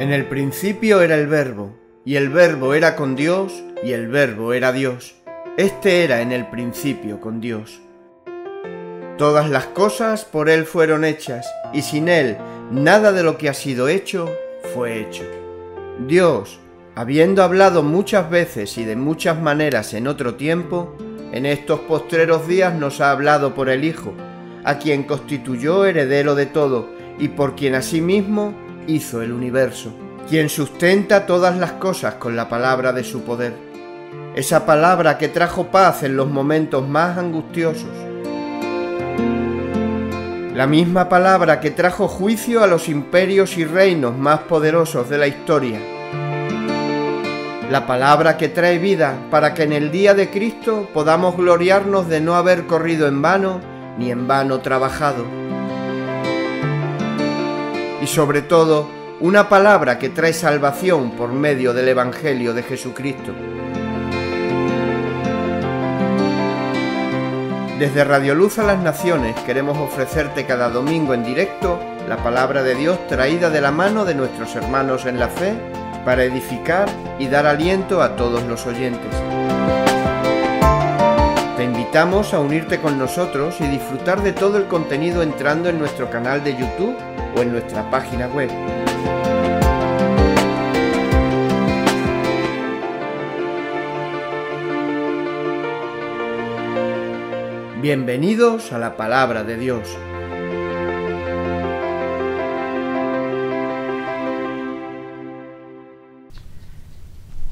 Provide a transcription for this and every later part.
En el principio era el verbo, y el verbo era con Dios, y el verbo era Dios. Este era en el principio con Dios. Todas las cosas por Él fueron hechas, y sin Él nada de lo que ha sido hecho fue hecho. Dios, habiendo hablado muchas veces y de muchas maneras en otro tiempo, en estos postreros días nos ha hablado por el Hijo, a quien constituyó heredero de todo, y por quien asimismo hizo el universo, quien sustenta todas las cosas con la palabra de su poder. Esa palabra que trajo paz en los momentos más angustiosos. La misma palabra que trajo juicio a los imperios y reinos más poderosos de la historia. La palabra que trae vida para que en el día de Cristo podamos gloriarnos de no haber corrido en vano ni en vano trabajado y sobre todo una palabra que trae salvación por medio del Evangelio de Jesucristo. Desde Radio Luz a las Naciones queremos ofrecerte cada domingo en directo la palabra de Dios traída de la mano de nuestros hermanos en la fe para edificar y dar aliento a todos los oyentes. Te invitamos a unirte con nosotros y disfrutar de todo el contenido entrando en nuestro canal de YouTube o en nuestra página web. Bienvenidos a la palabra de Dios.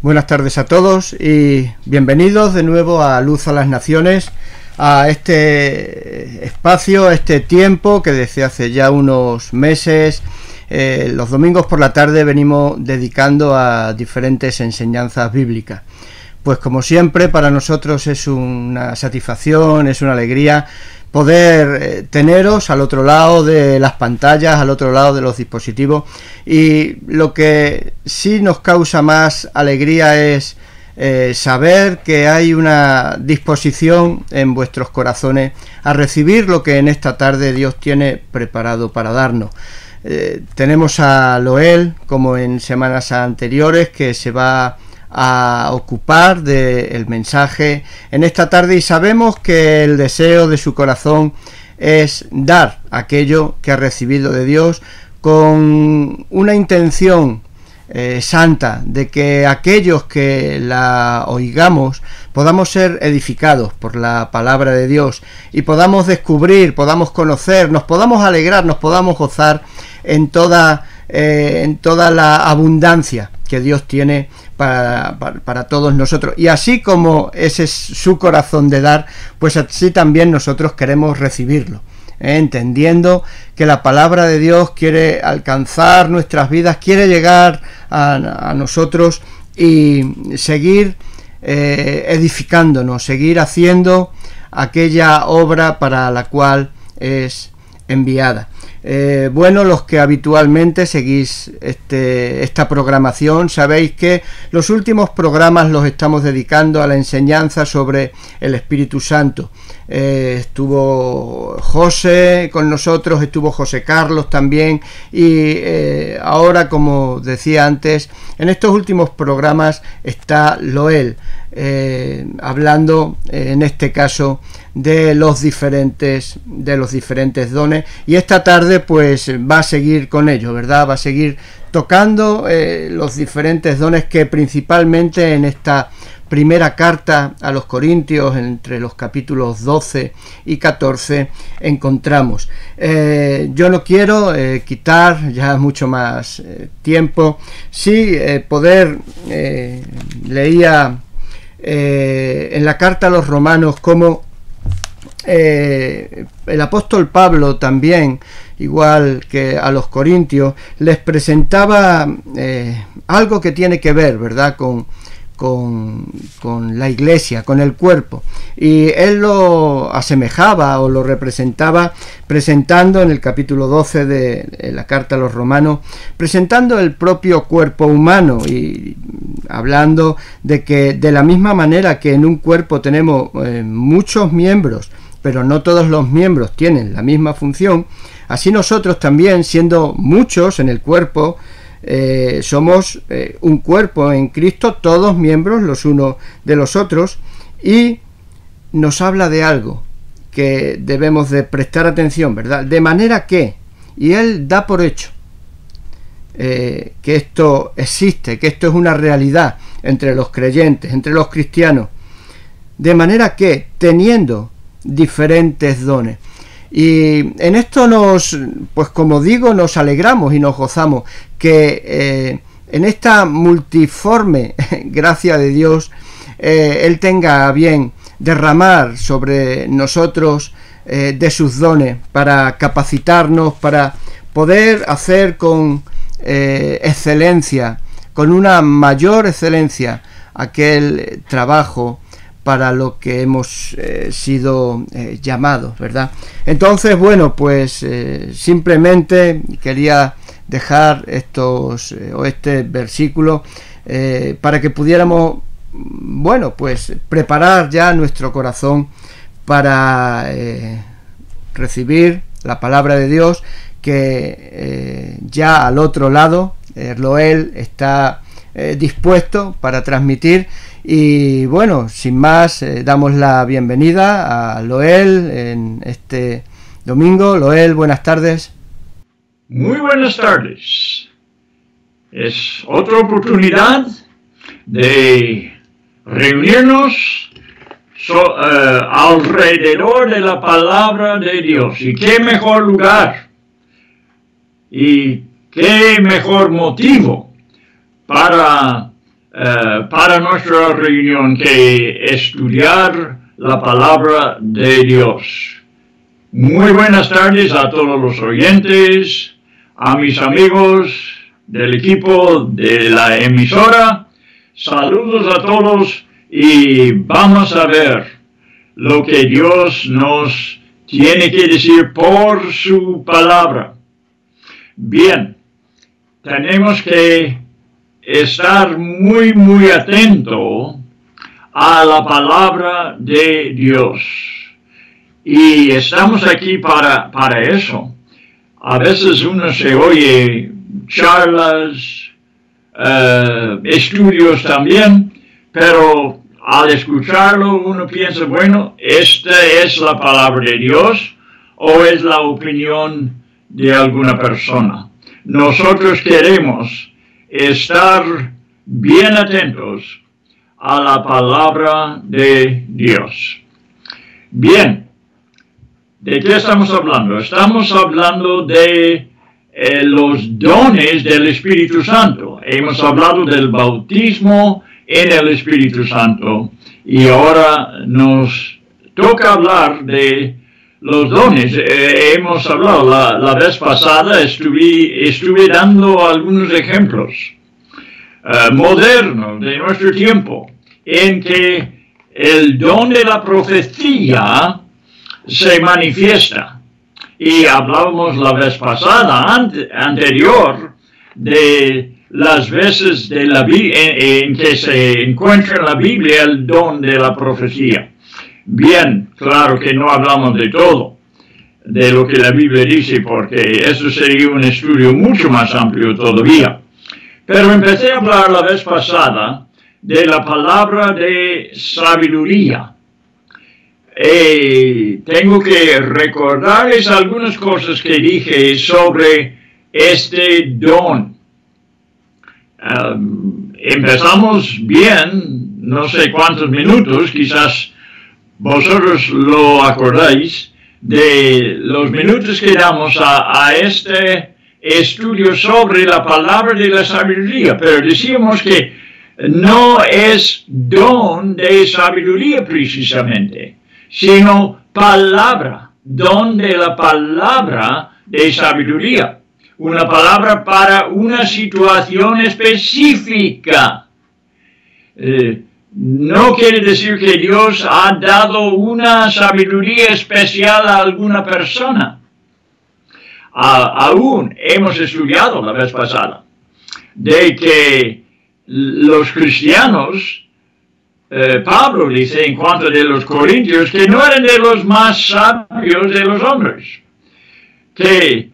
Buenas tardes a todos y bienvenidos de nuevo a Luz a las Naciones a este espacio, a este tiempo que desde hace ya unos meses, eh, los domingos por la tarde venimos dedicando a diferentes enseñanzas bíblicas. Pues como siempre, para nosotros es una satisfacción, es una alegría poder eh, teneros al otro lado de las pantallas, al otro lado de los dispositivos. Y lo que sí nos causa más alegría es eh, saber que hay una disposición en vuestros corazones a recibir lo que en esta tarde Dios tiene preparado para darnos. Eh, tenemos a Loel, como en semanas anteriores, que se va a ocupar del mensaje en esta tarde y sabemos que el deseo de su corazón es dar aquello que ha recibido de Dios con una intención eh, santa, de que aquellos que la oigamos podamos ser edificados por la palabra de Dios y podamos descubrir, podamos conocer, nos podamos alegrar, nos podamos gozar en toda, eh, en toda la abundancia que Dios tiene para, para, todos nosotros. Y así como ese es su corazón de dar, pues así también nosotros queremos recibirlo. ¿eh? entendiendo que la palabra de Dios quiere alcanzar nuestras vidas, quiere llegar a, nosotros y seguir eh, edificándonos, seguir haciendo aquella obra para la cual es enviada. Eh, bueno, los que habitualmente seguís este, esta programación, sabéis que los últimos programas los estamos dedicando a la enseñanza sobre el Espíritu Santo. Eh, estuvo José con nosotros, estuvo José Carlos también y eh, ahora, como decía antes, en estos últimos programas está Loel. Hablando en este caso de los diferentes de los diferentes dones. Y esta tarde pues va a seguir con ello verdad va a seguir tocando eh, los diferentes dones que principalmente en esta primera carta a los Corintios entre los capítulos 12 y 14 encontramos. Eh, yo no quiero eh, quitar ya mucho más tiempo. Sí poder leía en la carta a los romanos como eh, el apóstol Pablo también, igual que a los corintios, les presentaba eh, algo que tiene que ver, ¿verdad?, con, con, la iglesia, con el cuerpo. Y él lo asemejaba o lo representaba presentando en el capítulo 12 de la carta a los romanos, presentando el propio cuerpo humano y hablando de que de la misma manera que en un cuerpo tenemos eh, muchos miembros, pero no todos los miembros tienen la misma función, así nosotros también, siendo muchos en el cuerpo, eh, somos eh, un cuerpo en Cristo, todos miembros los unos de los otros, y nos habla de algo que debemos de prestar atención, ¿verdad? De manera que, y Él da por hecho, que esto existe, que esto es una realidad entre los creyentes, entre los cristianos, de manera que, teniendo diferentes dones, y en esto nos, pues como digo, nos alegramos y nos gozamos que eh, en esta multiforme gracia de Dios, eh, Él tenga bien derramar sobre nosotros eh, de sus dones para capacitarnos, para poder hacer con excelencia, con una mayor excelencia, aquel trabajo para lo que hemos eh, sido eh, llamados, ¿verdad? Entonces, bueno, pues eh, simplemente quería dejar estos o este versículo para que pudiéramos, bueno, pues preparar ya nuestro corazón para recibir la palabra de Dios que ya al otro lado, Erloel está dispuesto para transmitir y bueno, sin más, eh, damos la bienvenida a Loel en este domingo. Loel, buenas tardes. Muy buenas tardes. Es otra oportunidad de reunirnos eh, alrededor de la palabra de Dios. Y qué mejor lugar y qué mejor motivo para eh, para nuestra reunión que estudiar la palabra de Dios. Muy buenas tardes a todos los oyentes, a mis amigos del equipo de la emisora. Saludos a todos y vamos a ver lo que Dios nos tiene que decir por su palabra. Bien, tenemos que estar muy, muy atento a la palabra de Dios. Y estamos aquí para, para eso. A veces uno se oye charlas, eh, estudios también, pero al escucharlo uno piensa, bueno, esta es la palabra de Dios o es la opinión de alguna persona. Nosotros queremos estar bien atentos a la palabra de Dios. Bien, ¿de qué estamos hablando? Estamos hablando de eh, los dones del Espíritu Santo. Hemos hablado del bautismo en el Espíritu Santo y ahora nos toca hablar de los dones. Eh, hemos hablado la, vez pasada, estuve, estuve dando algunos ejemplos eh, modernos de nuestro tiempo en que el don de la profecía se manifiesta. Y hablábamos la vez pasada, anterior, de las veces de la, en, en que se encuentra en la Biblia el don de la profecía. Bien, claro que no hablamos de todo, de lo que la Biblia dice, porque eso sería un estudio mucho más amplio todavía. Pero empecé a hablar la vez pasada de la palabra de sabiduría. Y tengo que recordarles algunas cosas que dije sobre este don. Um, empezamos bien, no sé cuántos minutos, quizás vosotros lo acordáis de los minutos que damos a, este estudio sobre la palabra de la sabiduría, pero decíamos que no es don de sabiduría precisamente, sino palabra, don de la palabra de sabiduría, una palabra para una situación específica. Eh, no quiere decir que Dios ha dado una sabiduría especial a alguna persona. aún hemos estudiado la vez pasada de que los cristianos, eh, Pablo dice en cuanto de los corintios, que no eran de los más sabios de los hombres, que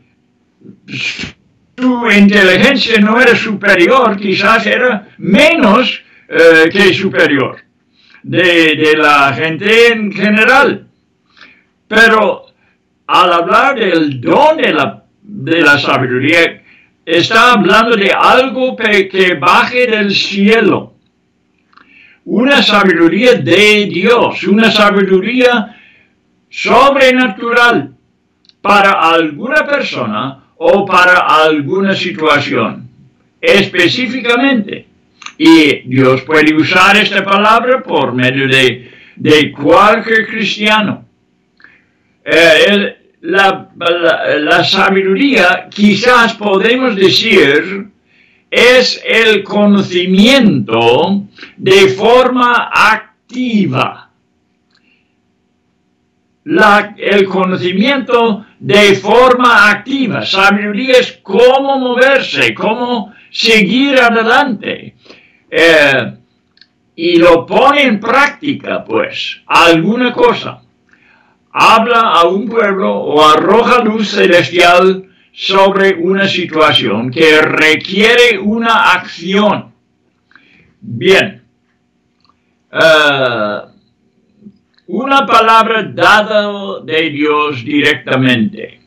tu inteligencia no era superior, quizás era menos eh, que superior de, de la gente en general. Pero al hablar del don de la, de la sabiduría, está hablando de algo que baje del cielo. Una sabiduría de Dios, una sabiduría sobrenatural para alguna persona o para alguna situación específicamente. Y Dios puede usar esta palabra por medio de, de cualquier cristiano. Eh, la, la, sabiduría, quizás podemos decir, es el conocimiento de forma activa. La, el conocimiento de forma activa. Sabiduría es cómo moverse, cómo seguir adelante. Eh, y lo pone en práctica, pues, alguna cosa habla a un pueblo o arroja luz celestial sobre una situación que requiere una acción. Bien, eh, una palabra dada de Dios directamente.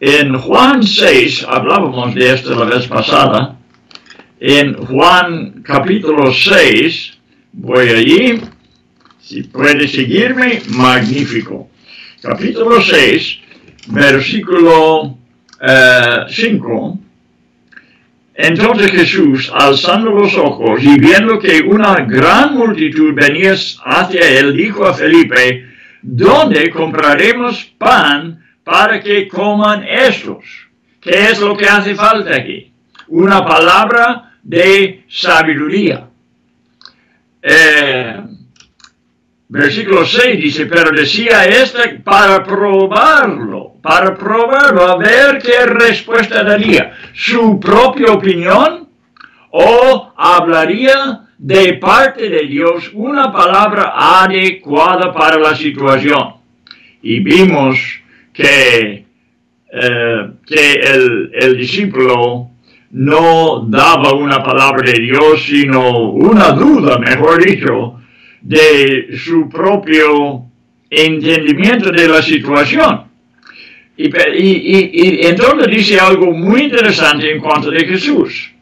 En Juan 6, hablábamos de esto la vez pasada, en Juan capítulo 6, voy allí, si puede seguirme, magnífico capítulo 6, versículo 5. Eh, Entonces Jesús, alzando los ojos y viendo que una gran multitud venía hacia él, dijo a Felipe, ¿dónde compraremos pan para que coman estos? ¿Qué es lo que hace falta aquí? Una palabra de sabiduría. Eh, Versículo 6 dice, pero decía este para probarlo, para probarlo, a ver qué respuesta daría. ¿Su propia opinión o hablaría de parte de Dios una palabra adecuada para la situación? Y vimos que, eh, que el, el discípulo no daba una palabra de Dios, sino una duda, mejor dicho, de su propio entendimiento de la situación. Y, entonces dice algo muy interesante en cuanto de Jesús.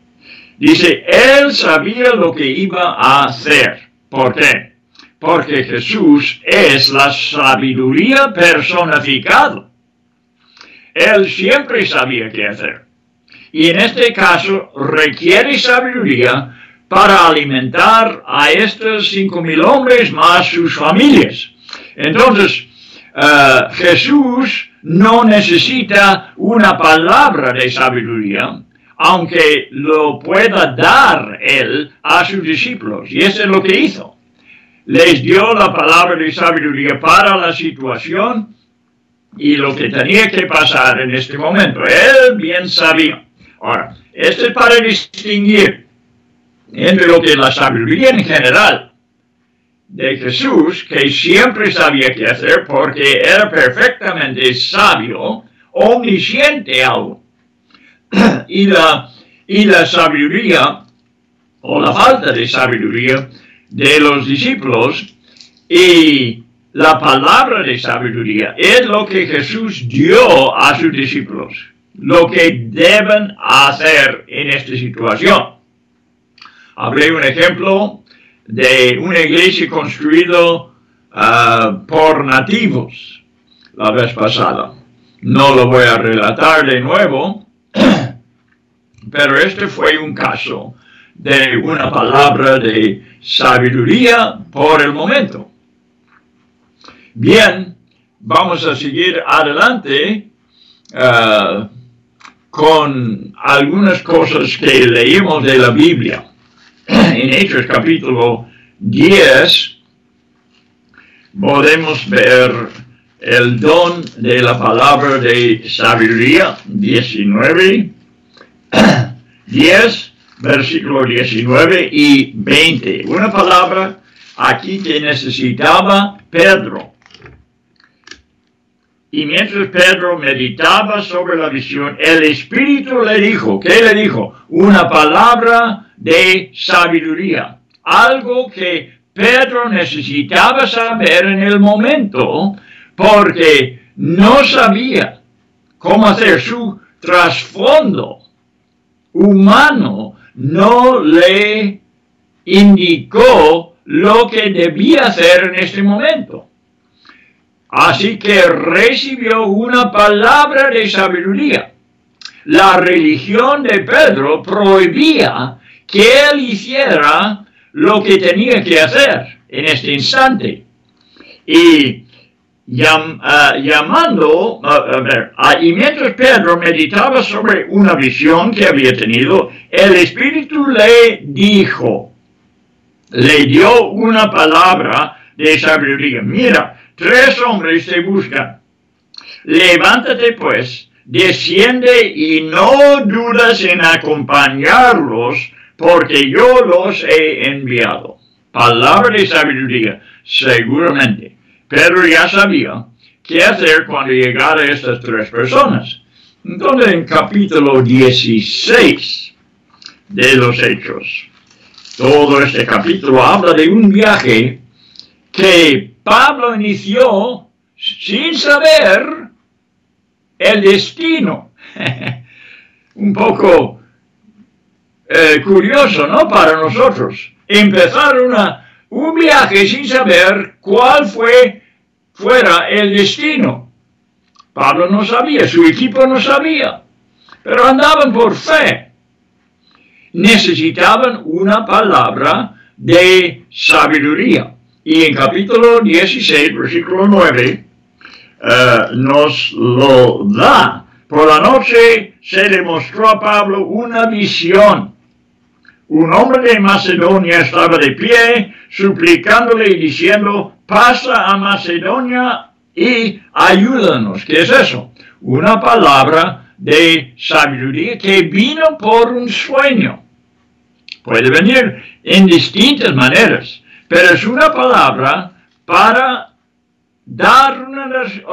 Dice, él sabía lo que iba a hacer. ¿Por qué? Porque Jesús es la sabiduría personificada. Él siempre sabía qué hacer. Y en este caso requiere sabiduría para alimentar a estos cinco mil hombres más sus familias. Entonces, eh, Jesús no necesita una palabra de sabiduría, aunque lo pueda dar él a sus discípulos. Y eso es lo que hizo. Les dio la palabra de sabiduría para la situación y lo que tenía que pasar en este momento. Él bien sabía. Ahora, esto es para distinguir entre lo que es la sabiduría en general de Jesús, que siempre sabía qué hacer porque era perfectamente sabio, omnisciente aún. y, la, y la sabiduría, o la falta de sabiduría, de los discípulos y la palabra de sabiduría es lo que Jesús dio a sus discípulos, lo que deben hacer en esta situación. Hablé un ejemplo de una iglesia construida ah, por nativos la vez pasada. No lo voy a relatar de nuevo, pero este fue un caso de una palabra de sabiduría por el momento. Bien, vamos a seguir adelante ah, con algunas cosas que leímos de la Biblia en Hechos capítulo 10 podemos ver el don de la palabra de sabiduría 19, 10, versículo 19 y 20. Una palabra aquí que necesitaba Pedro. Y mientras Pedro meditaba sobre la visión, el Espíritu le dijo, ¿qué le dijo? Una palabra de sabiduría, algo que Pedro necesitaba saber en el momento porque no sabía cómo hacer su trasfondo humano, no le indicó lo que debía hacer en este momento. Así que recibió una palabra de sabiduría. La religión de Pedro prohibía que él hiciera lo que tenía que hacer en este instante. Y ah, llamando, a ver, ah, y mientras Pedro meditaba sobre una visión que había tenido, el Espíritu le dijo, le dio una palabra de sabiduría. Mira, tres hombres te buscan. Levántate pues, desciende y no dudas en acompañarlos, porque yo los he enviado. Palabra de sabiduría, seguramente. Pedro ya sabía qué hacer cuando llegara estas tres personas. Entonces, en capítulo 16 de los Hechos, todo este capítulo habla de un viaje que Pablo inició sin saber el destino. un poco eh, curioso, ¿no? Para nosotros. Empezar una, un viaje sin saber cuál fue fuera el destino. Pablo no sabía, su equipo no sabía, pero andaban por fe necesitaban una palabra de sabiduría. Y en capítulo 16, versículo 9, eh, nos lo da. Por la noche se le mostró a Pablo una visión. Un hombre de Macedonia estaba de pie, suplicándole y diciendo, pasa a Macedonia y ayúdanos. ¿Qué es eso? Una palabra de sabiduría que vino por un sueño. Puede venir en distintas maneras, pero es una palabra para dar una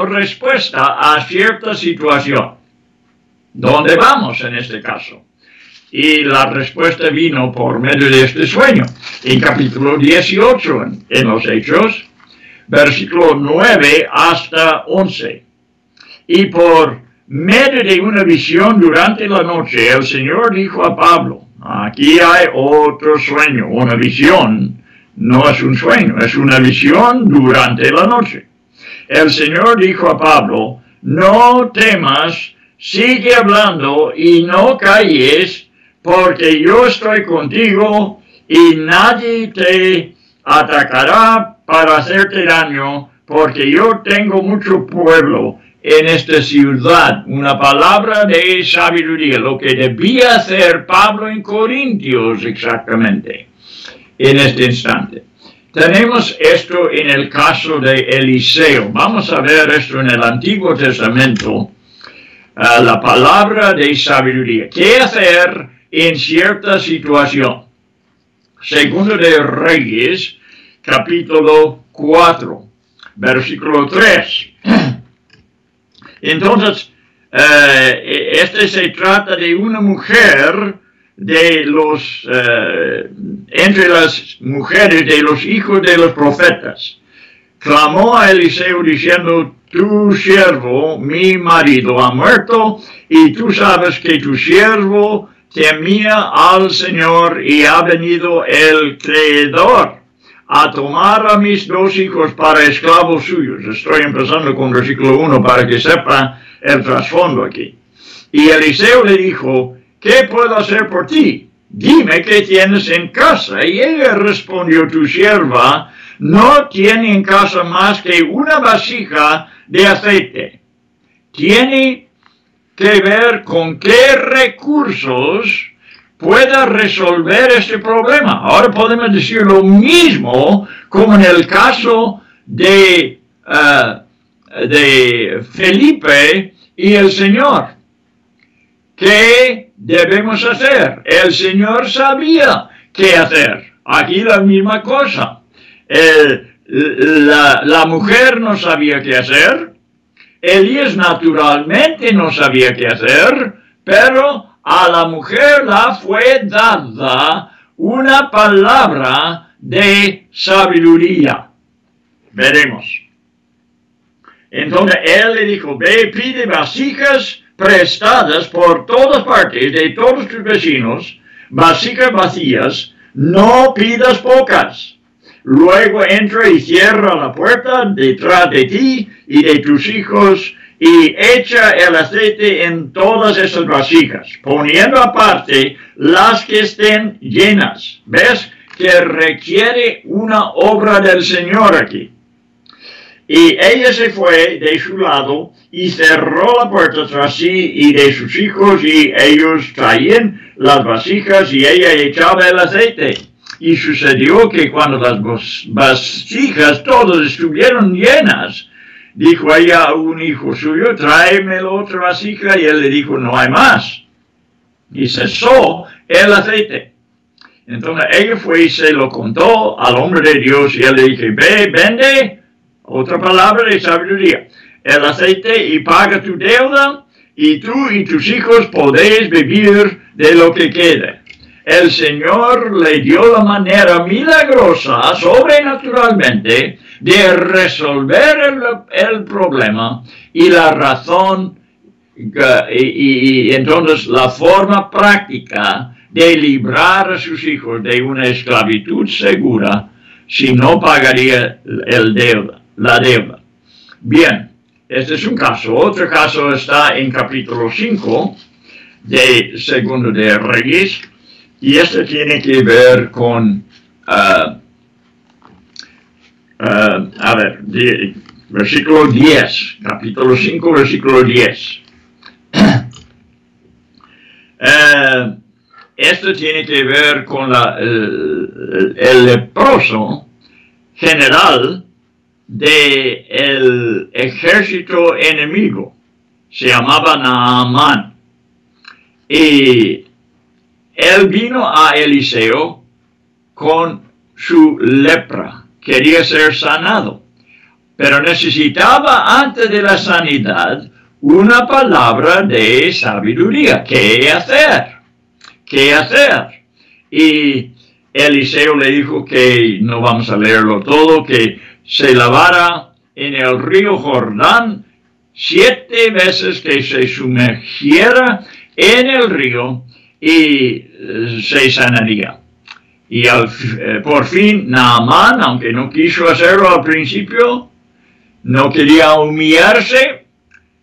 respuesta a cierta situación. ¿Dónde vamos en este caso? Y la respuesta vino por medio de este sueño. En capítulo 18, en los Hechos, versículo 9 hasta 11. Y por medio de una visión durante la noche, el Señor dijo a Pablo, Aquí hay otro sueño, una visión. No es un sueño, es una visión durante la noche. El Señor dijo a Pablo, no temas, sigue hablando y no calles, porque yo estoy contigo y nadie te atacará para hacerte daño, porque yo tengo mucho pueblo en esta ciudad, una palabra de sabiduría, lo que debía hacer Pablo en Corintios exactamente en este instante. Tenemos esto en el caso de Eliseo. Vamos a ver esto en el Antiguo Testamento, ah, la palabra de sabiduría. ¿Qué hacer en cierta situación? Segundo de Reyes, capítulo 4, versículo 3. Entonces, eh, este se trata de una mujer de los, eh, entre las mujeres de los hijos de los profetas. Clamó a Eliseo diciendo, tu siervo, mi marido, ha muerto y tú sabes que tu siervo temía al Señor y ha venido el Creador a tomar a mis dos hijos para esclavos suyos. Estoy empezando con versículo 1 para que sepa el trasfondo aquí. Y Eliseo le dijo, ¿qué puedo hacer por ti? Dime qué tienes en casa. Y ella respondió, tu sierva no tiene en casa más que una vasija de aceite. Tiene que ver con qué recursos pueda resolver este problema. Ahora podemos decir lo mismo como en el caso de, uh, de Felipe y el Señor. ¿Qué debemos hacer? El Señor sabía qué hacer. Aquí la misma cosa. la, la mujer no sabía qué hacer. Elías naturalmente no sabía qué hacer, pero a la mujer la fue dada una palabra de sabiduría. Veremos. Entonces él le dijo, ve, pide vasijas prestadas por todas partes de todos tus vecinos, vasijas vacías, no pidas pocas. Luego entra y cierra la puerta detrás de ti y de tus hijos y echa el aceite en todas esas vasijas, poniendo aparte las que estén llenas. ¿Ves? Que requiere una obra del Señor aquí. Y ella se fue de su lado y cerró la puerta tras sí y de sus hijos y ellos traían las vasijas y ella echaba el aceite. Y sucedió que cuando las vasijas todas estuvieron llenas, dijo ella a un hijo suyo, tráeme la otra vasija, y él le dijo, no hay más. Y cesó el aceite. Entonces ella fue y se lo contó al hombre de Dios, y él le dijo, ve, vende, otra palabra de sabiduría, el aceite y paga tu deuda, y tú y tus hijos podéis vivir de lo que quede. El Señor le dio la manera milagrosa, sobrenaturalmente, de resolver el, problema y la razón y, entonces la forma práctica de librar a sus hijos de una esclavitud segura si no pagaría el deuda, la deuda. Bien, este es un caso. Otro caso está en capítulo 5 de Segundo de Reyes y este tiene que ver con ah, Uh, a ver, versículo 10, capítulo 5, versículo 10. Uh, esto tiene que ver con la, el, leproso general del el ejército enemigo. Se llamaba Naamán. Y él vino a Eliseo con su lepra quería ser sanado, pero necesitaba antes de la sanidad una palabra de sabiduría. ¿Qué hacer? ¿Qué hacer? Y Eliseo le dijo que no vamos a leerlo todo, que se lavara en el río Jordán siete veces que se sumergiera en el río y eh, se sanaría. Y eh, por fin Naamán, aunque no quiso hacerlo al principio, no quería humillarse,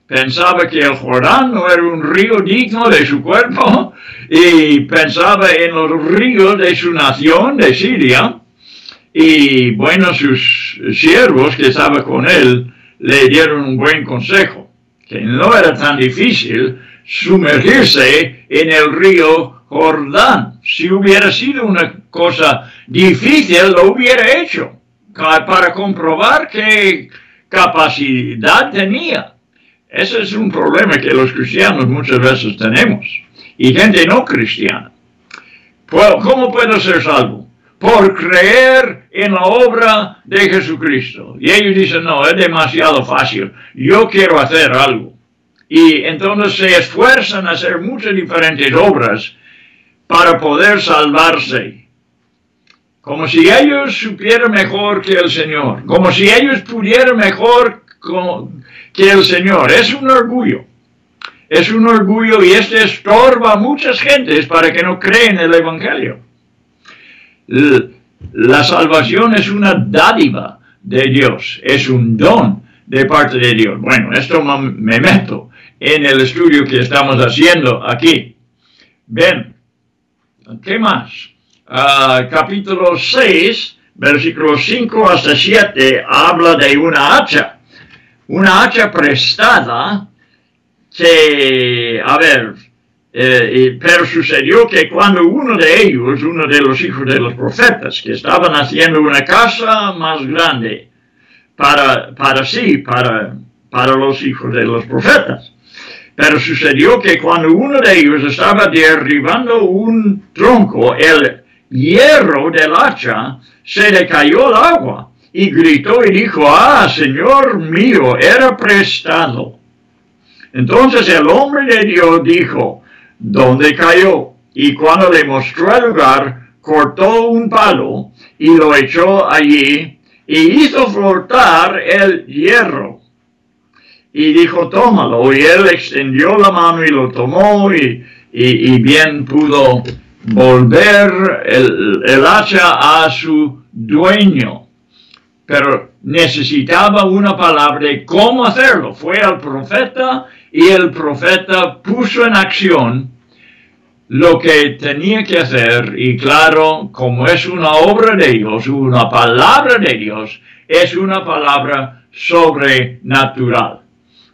pensaba que el Jordán no era un río digno de su cuerpo y pensaba en los ríos de su nación, de Siria. Y bueno, sus siervos que estaban con él le dieron un buen consejo, que no era tan difícil sumergirse en el río Jordán. Si hubiera sido una cosa difícil, lo hubiera hecho para comprobar qué capacidad tenía. Ese es un problema que los cristianos muchas veces tenemos. Y gente no cristiana. ¿Cómo puedo ser salvo? Por creer en la obra de Jesucristo. Y ellos dicen, no, es demasiado fácil. Yo quiero hacer algo. Y entonces se esfuerzan a hacer muchas diferentes obras para poder salvarse. Como si ellos supieran mejor que el Señor, como si ellos pudieran mejor que el Señor. Es un orgullo. Es un orgullo y este estorba a muchas gentes para que no creen el Evangelio. La salvación es una dádiva de Dios, es un don de parte de Dios. Bueno, esto me meto en el estudio que estamos haciendo aquí. Ven, ¿Qué más? Ah, capítulo 6, versículos 5 hasta 7, habla de una hacha. Una hacha prestada que, a ver, eh, pero sucedió que cuando uno de ellos, uno de los hijos de los profetas, que estaban haciendo una casa más grande para, para sí, para, para los hijos de los profetas, pero sucedió que cuando uno de ellos estaba derribando un tronco, el hierro del hacha se le cayó al agua y gritó y dijo, ah, Señor mío, era prestado. Entonces el hombre de Dios dijo, ¿dónde cayó? Y cuando le mostró el lugar, cortó un palo y lo echó allí y hizo flotar el hierro. Y dijo, tómalo. Y él extendió la mano y lo tomó y, bien pudo volver el, el hacha a su dueño. Pero necesitaba una palabra de cómo hacerlo. Fue al profeta y el profeta puso en acción lo que tenía que hacer y claro, como es una obra de Dios, una palabra de Dios, es una palabra sobrenatural.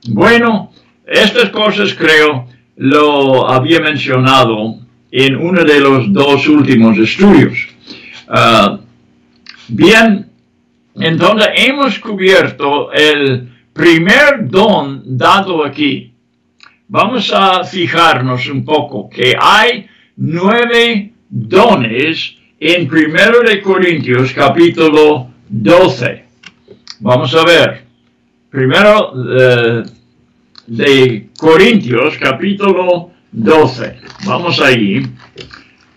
Bueno, estas cosas creo lo había mencionado en uno de los dos últimos estudios. Ah, bien, entonces hemos cubierto el primer don dado aquí. Vamos a fijarnos un poco que hay nueve dones en primero de Corintios capítulo 12. Vamos a ver. Primero eh, de Corintios capítulo 12. Vamos allí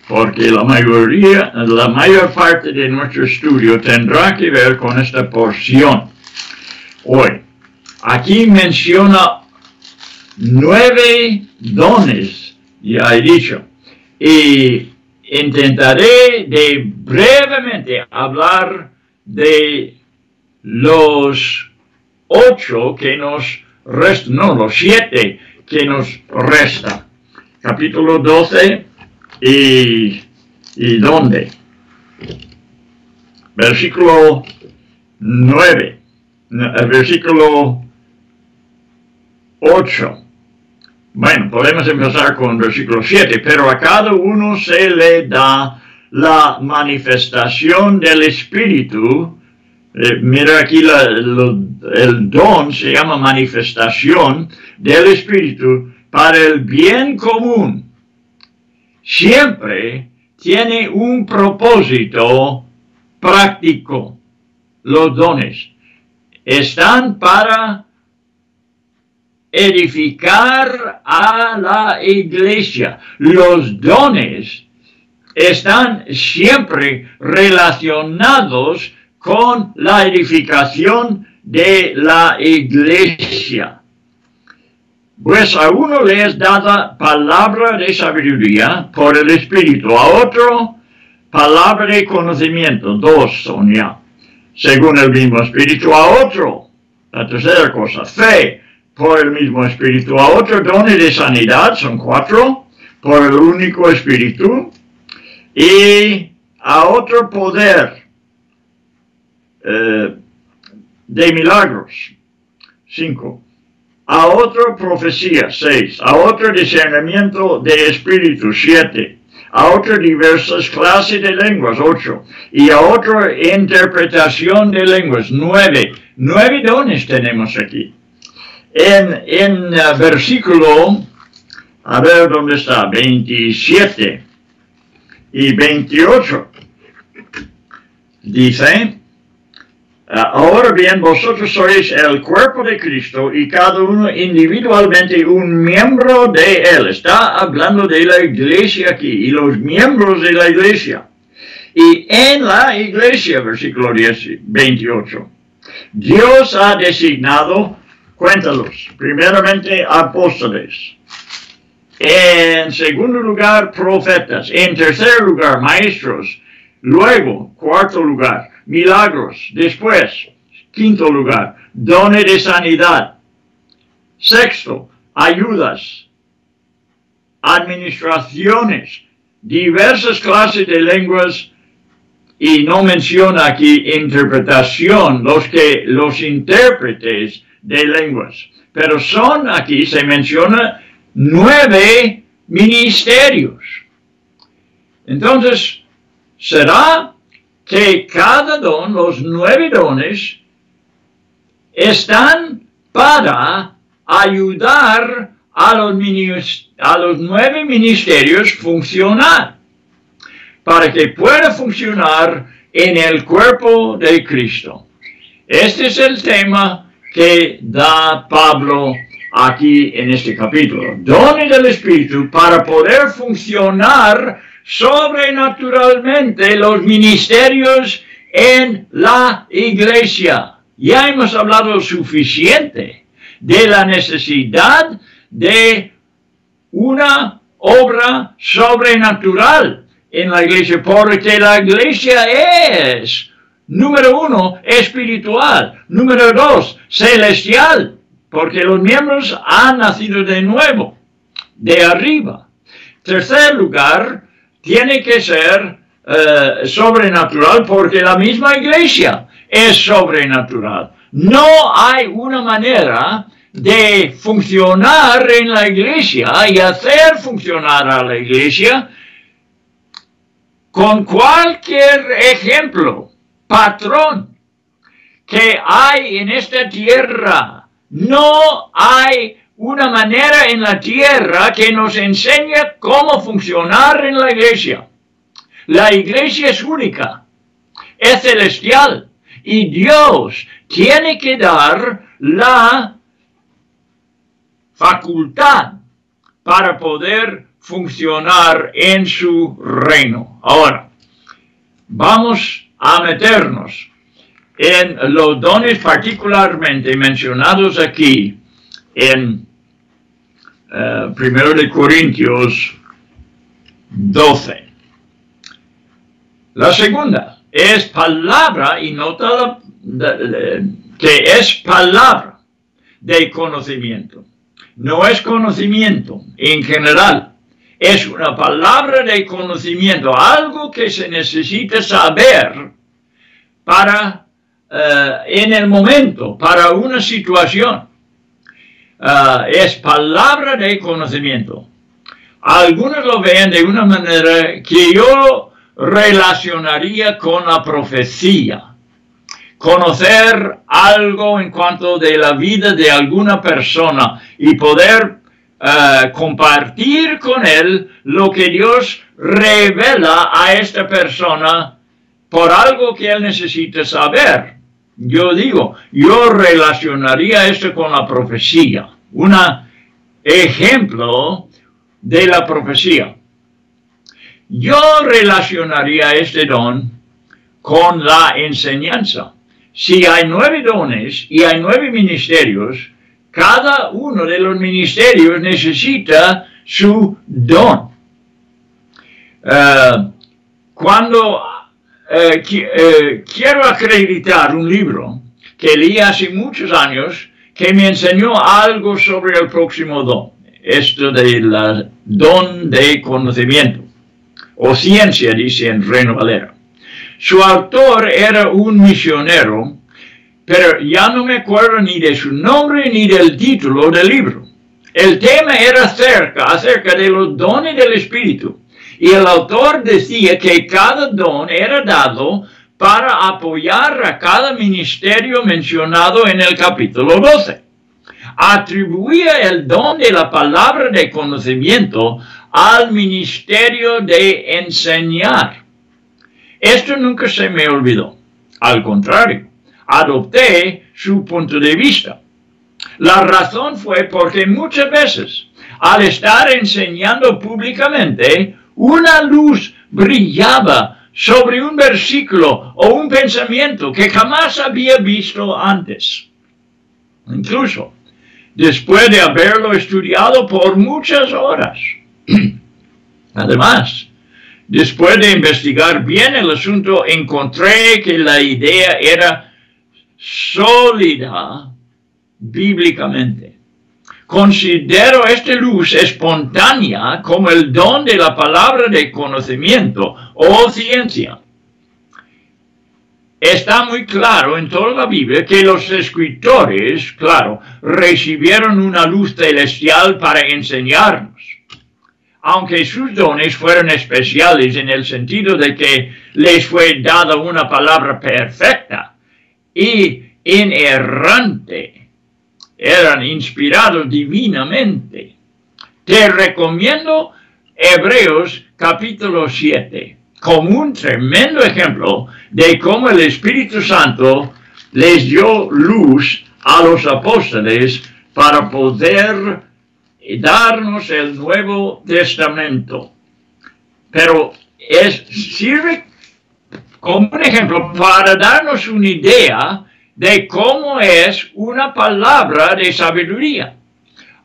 porque la mayoría, la mayor parte de nuestro estudio tendrá que ver con esta porción. Hoy, aquí menciona nueve dones, ya he dicho, y intentaré de brevemente hablar de los ocho que nos restan, no, los siete que nos restan. Capítulo 12 y, y dónde. Versículo 9, versículo 8. Bueno, podemos empezar con versículo 7, pero a cada uno se le da la manifestación del Espíritu. Eh, mira aquí el don se llama manifestación del Espíritu para el bien común siempre tiene un propósito práctico. Los dones están para edificar a la iglesia. Los dones están siempre relacionados con la edificación de la iglesia. Pues a uno le es dada palabra de sabiduría por el Espíritu, a otro palabra de conocimiento, dos son según el mismo Espíritu, a otro, la tercera cosa, fe por el mismo Espíritu, a otro. Dones de sanidad, son cuatro, por el único Espíritu, y a otro poder eh, de milagros, cinco. A otro profecía, seis, a otro discernimiento de espíritu, siete, a otro diversas clases de lenguas, ocho, y a otra interpretación de lenguas, nueve. Nueve dones tenemos aquí. En, en uh, versículo, a ver dónde está, 27 y 28, dice, Ah, ahora bien, vosotros sois el cuerpo de Cristo y cada uno individualmente un miembro de él. Está hablando de la iglesia aquí y los miembros de la iglesia. Y en la iglesia, versículo 10, 28, Dios ha designado, cuéntalos, primeramente apóstoles. En segundo lugar, profetas. En tercer lugar, maestros. Luego, cuarto lugar, milagros. Después, quinto lugar, dones de sanidad. Sexto, ayudas, administraciones, diversas clases de lenguas y no menciona aquí interpretación, los que los intérpretes de lenguas. Pero son aquí, se menciona nueve ministerios. Entonces, será que cada don, los nueve dones, están para ayudar a los, a los nueve ministerios funcionar, para que pueda funcionar en el cuerpo de Cristo. Este es el tema que da Pablo aquí en este capítulo. Dones del Espíritu para poder funcionar sobrenaturalmente los ministerios en la iglesia. Ya hemos hablado suficiente de la necesidad de una obra sobrenatural en la iglesia, porque la iglesia es, número uno, espiritual, número dos, celestial, porque los miembros han nacido de nuevo, de arriba. Tercer lugar, tiene que ser eh, sobrenatural porque la misma iglesia es sobrenatural. No hay una manera de funcionar en la iglesia y hacer funcionar a la iglesia con cualquier ejemplo, patrón que hay en esta tierra. No hay una manera en la tierra que nos enseñe cómo funcionar en la iglesia. La iglesia es única, es celestial y Dios tiene que dar la facultad para poder funcionar en su reino. Ahora, vamos a meternos en los dones particularmente mencionados aquí en uh, Primero de Corintios 12. La segunda es palabra y nota que es palabra de conocimiento. No es conocimiento en general, es una palabra de conocimiento, algo que se necesita saber para eh, en el momento, para una situación. Eh, es palabra de conocimiento. Algunos lo ven de una manera que yo relacionaría con la profecía conocer algo en cuanto de la vida de alguna persona y poder eh, compartir con él lo que Dios revela a esta persona por algo que él necesita saber. Yo digo, yo relacionaría esto con la profecía, un ejemplo de la profecía. Yo relacionaría este don con la enseñanza si hay nueve dones y hay nueve ministerios, cada uno de los ministerios necesita su don. Eh, cuando eh, eh, quiero acreditar un libro que leí hace muchos años que me enseñó algo sobre el próximo don, esto del don de conocimiento, o ciencia, dice en Reino Valera. Su autor era un misionero, pero ya no me acuerdo ni de su nombre ni del título del libro. El tema era acerca, acerca de los dones del Espíritu. Y el autor decía que cada don era dado para apoyar a cada ministerio mencionado en el capítulo 12. Atribuía el don de la palabra de conocimiento al ministerio de enseñar. Esto nunca se me olvidó. Al contrario, adopté su punto de vista. La razón fue porque muchas veces, al estar enseñando públicamente, una luz brillaba sobre un versículo o un pensamiento que jamás había visto antes. Incluso después de haberlo estudiado por muchas horas. Además, Después de investigar bien el asunto, encontré que la idea era sólida bíblicamente. Considero esta luz espontánea como el don de la palabra de conocimiento o ciencia. Está muy claro en toda la Biblia que los escritores, claro, recibieron una luz celestial para enseñarnos aunque sus dones fueron especiales en el sentido de que les fue dada una palabra perfecta y inerrante, eran inspirados divinamente. Te recomiendo Hebreos capítulo 7 como un tremendo ejemplo de cómo el Espíritu Santo les dio luz a los apóstoles para poder darnos el Nuevo Testamento. Pero es, sirve como un ejemplo para darnos una idea de cómo es una palabra de sabiduría.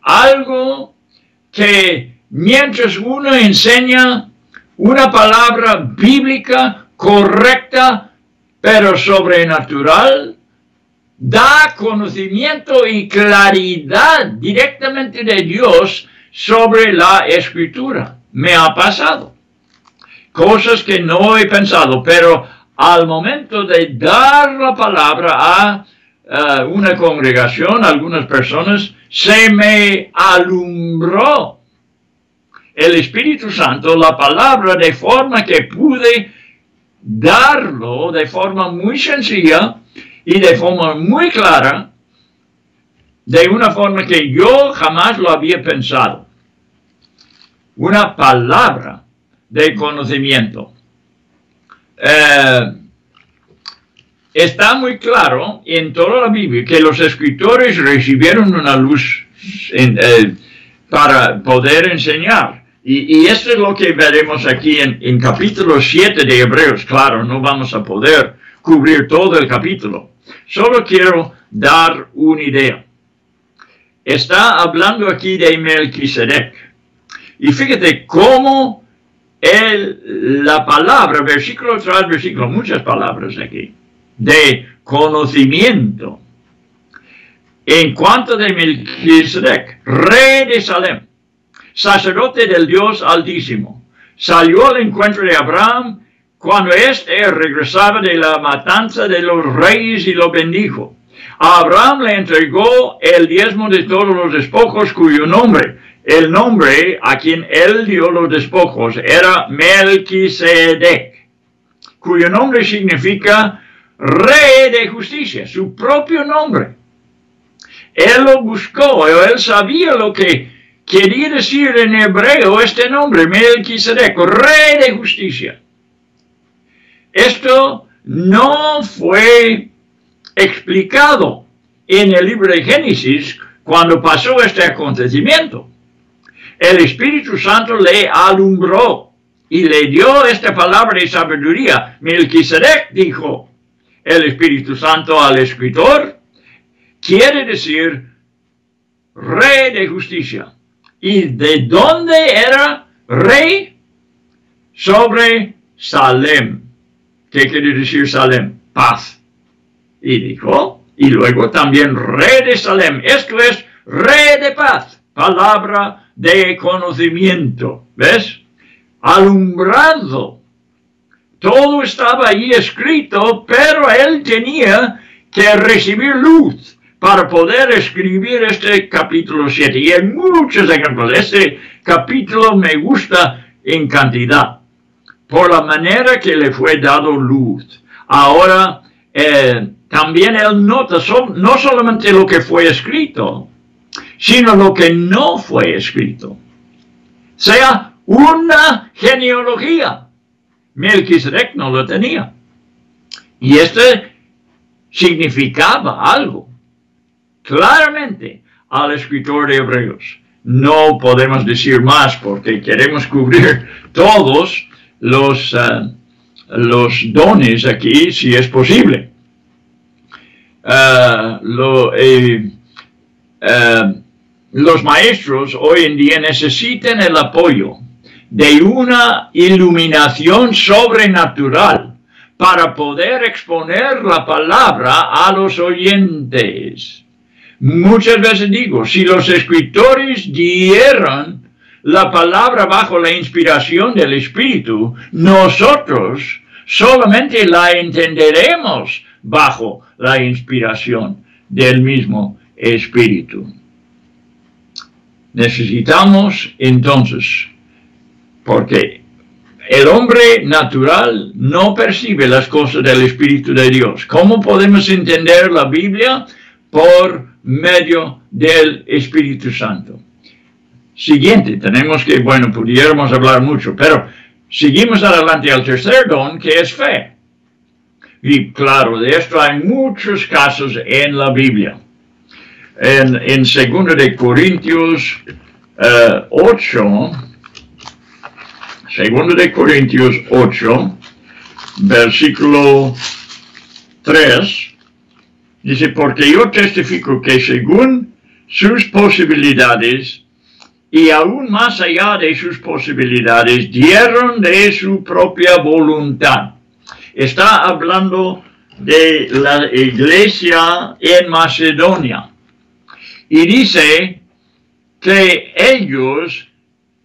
Algo que mientras uno enseña una palabra bíblica correcta, pero sobrenatural, da conocimiento y claridad directamente de Dios sobre la escritura. Me ha pasado. Cosas que no he pensado, pero al momento de dar la palabra a una congregación, algunas personas, se me alumbró el Espíritu Santo la palabra de forma que pude darlo de forma muy sencilla y de forma muy clara, de una forma que yo jamás lo había pensado. Una palabra de conocimiento. Eh, está muy claro en toda la Biblia que los escritores recibieron una luz eh, para poder enseñar. Y, esto es lo que veremos aquí en, en capítulo 7 de Hebreos. Claro, no vamos a poder cubrir todo el capítulo. Solo quiero dar una idea. Está hablando aquí de Melquisedec. Y fíjate cómo el, la palabra, versículo tras versículo, muchas palabras aquí, de conocimiento. En cuanto de Melquisedec, rey de Salem, sacerdote del Dios Altísimo, salió al encuentro de Abraham cuando éste regresaba de la matanza de los reyes y lo bendijo. A Abraham le entregó el diezmo de todos los despojos cuyo nombre, el nombre a quien él dio los despojos, era Melquisedec, cuyo nombre significa rey de justicia, su propio nombre. Él lo buscó, él sabía lo que quería decir en hebreo este nombre, Melquisedec, rey de justicia. Esto no fue explicado en el libro de Génesis cuando pasó este acontecimiento. El Espíritu Santo le alumbró y le dio esta palabra de sabiduría. Melquisedec dijo, el Espíritu Santo al escritor, quiere decir rey de justicia. ¿Y de dónde era rey? Sobre Salem. ¿Qué quiere decir Salem? Paz. Y dijo, y luego también rey de Salem. Esto es rey de paz. Palabra de conocimiento. ¿Ves? Alumbrado. Todo estaba ahí escrito, pero él tenía que recibir luz para poder escribir este capítulo 7. Y hay muchos ejemplos. Este capítulo me gusta en cantidad por la manera que le fue dado luz. Ahora, eh, también él nota no solamente lo que fue escrito, sino lo que no fue escrito. Sea una genealogía. Melquisedec no lo tenía. Y este significaba algo. Claramente al escritor de Hebreos. No podemos decir más porque queremos cubrir todos los, eh, los dones aquí si es posible. Eh, eh, los maestros hoy en día necesitan el apoyo de una iluminación sobrenatural para poder exponer la palabra a los oyentes. Muchas veces digo, si los escritores dieran la palabra bajo la inspiración del Espíritu, nosotros solamente la entenderemos bajo la inspiración del mismo Espíritu. Necesitamos entonces, porque el hombre natural no percibe las cosas del Espíritu de Dios. ¿Cómo podemos entender la Biblia? Por medio del Espíritu Santo siguiente. Tenemos que, bueno, pudiéramos hablar mucho, pero seguimos adelante al tercer don, que es fe. Y claro, de esto hay muchos casos en la Biblia. En, en 2 de Corintios 8, eh, 2 de Corintios 8, versículo 3, dice, porque yo testifico que según sus posibilidades y aún más allá de sus posibilidades, dieron de su propia voluntad está hablando de la iglesia en Macedonia. Y dice que ellos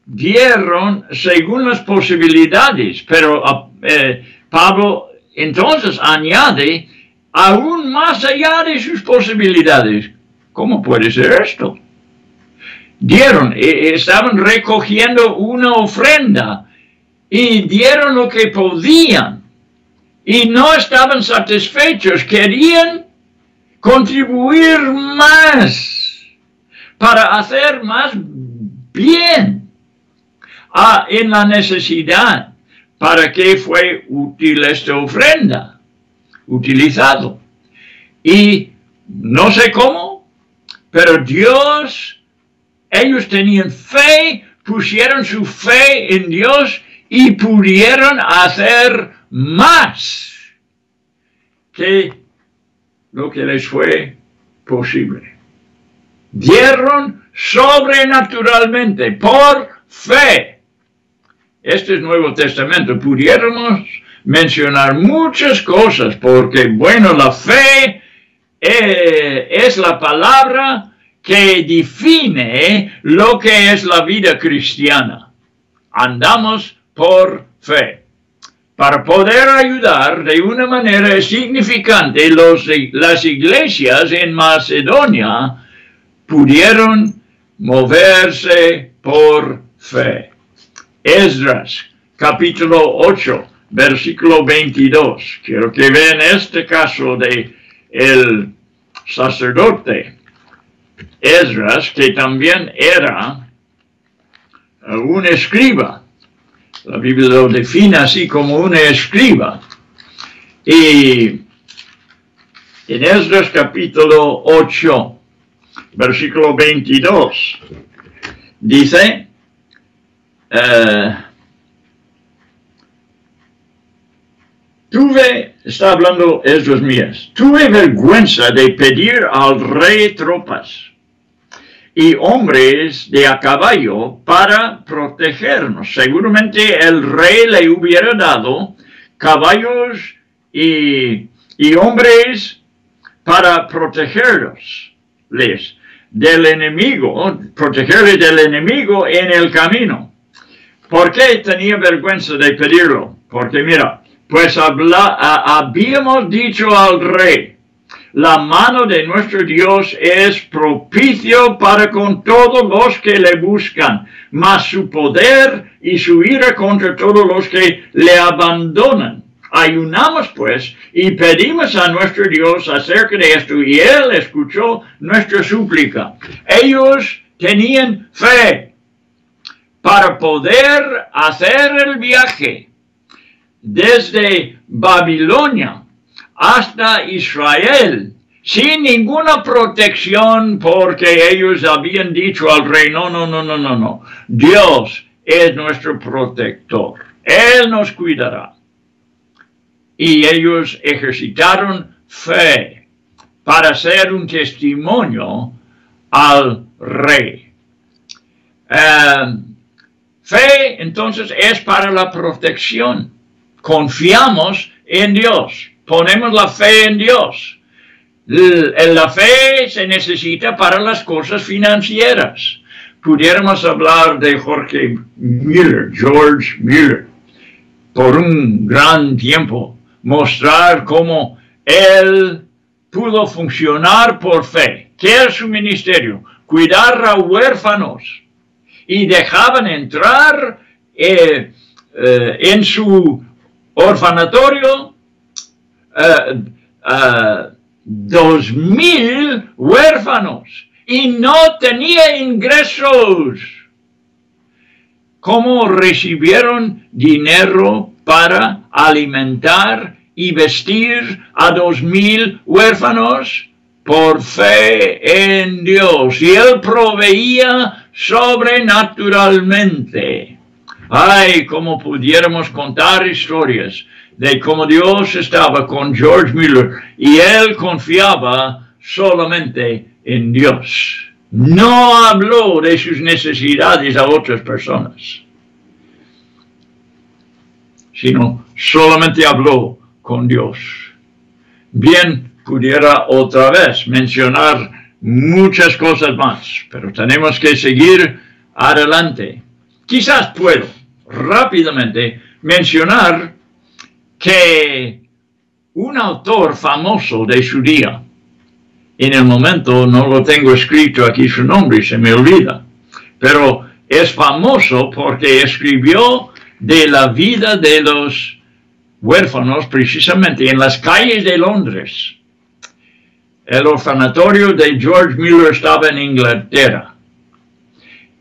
dieron según las posibilidades, pero ah, eh, Pablo entonces añade aún más allá de sus posibilidades. ¿Cómo puede ser esto? Dieron, eh, estaban recogiendo una ofrenda y dieron lo que podían y no estaban satisfechos, querían contribuir más para hacer más bien en la necesidad para que fue útil esta ofrenda, utilizado. Y no sé cómo, pero Dios, ellos tenían fe, pusieron su fe en Dios y pudieron hacer más que lo que les fue posible. Dieron sobrenaturalmente, por fe. Este es Nuevo Testamento. Pudiéramos mencionar muchas cosas porque, bueno, la fe eh, es la palabra que define lo que es la vida cristiana. Andamos por fe para poder ayudar de una manera significante los, las iglesias en Macedonia pudieron moverse por fe. Esdras, capítulo 8, versículo 22. Quiero que vean este caso de el sacerdote Esdras, que también era un escriba la Biblia lo define así como una escriba. Y en Esdras capítulo 8, versículo 22, dice, eh, tuve, está hablando Esdras mías, tuve vergüenza de pedir al rey tropas y hombres de a caballo para protegernos. Seguramente el rey le hubiera dado caballos y, hombres para protegerlos les, del enemigo, protegerles del enemigo en el camino. ¿Por qué tenía vergüenza de pedirlo? Porque mira, pues habíamos dicho al rey, la mano de nuestro Dios es propicio para con todos los que le buscan, mas su poder y su ira contra todos los que le abandonan. Ayunamos pues y pedimos a nuestro Dios acerca de esto y Él escuchó nuestra súplica. Ellos tenían fe para poder hacer el viaje desde Babilonia hasta Israel sin ninguna protección porque ellos habían dicho al rey, no, no, no, no, no, no, Dios es nuestro protector, Él nos cuidará. Y ellos ejercitaron fe para ser un testimonio al rey. Em, fe entonces es para la protección. Confiamos en Dios ponemos la fe en Dios. La fe se necesita para las cosas financieras. Pudiéramos hablar de Jorge Miller, George Miller, por un gran tiempo, mostrar cómo él pudo funcionar por fe. ¿Qué es su ministerio? Cuidar a huérfanos. Y dejaban entrar eh, eh, en su orfanatorio eh, eh, dos mil huérfanos y no tenía ingresos. ¿Cómo recibieron dinero para alimentar y vestir a dos mil huérfanos por fe en Dios. Y Él proveía sobrenaturalmente. Ay, como pudiéramos contar historias de cómo Dios estaba con George Miller y él confiaba solamente en Dios. No habló de sus necesidades a otras personas, sino solamente habló con Dios. Bien, pudiera otra vez mencionar muchas cosas más, pero tenemos que seguir adelante. Quizás puedo rápidamente mencionar que un autor famoso de su día, en el momento no lo tengo escrito aquí su nombre, se me olvida, pero es famoso porque escribió de la vida de los huérfanos precisamente en las calles de Londres. El orfanatorio de George Miller estaba en Inglaterra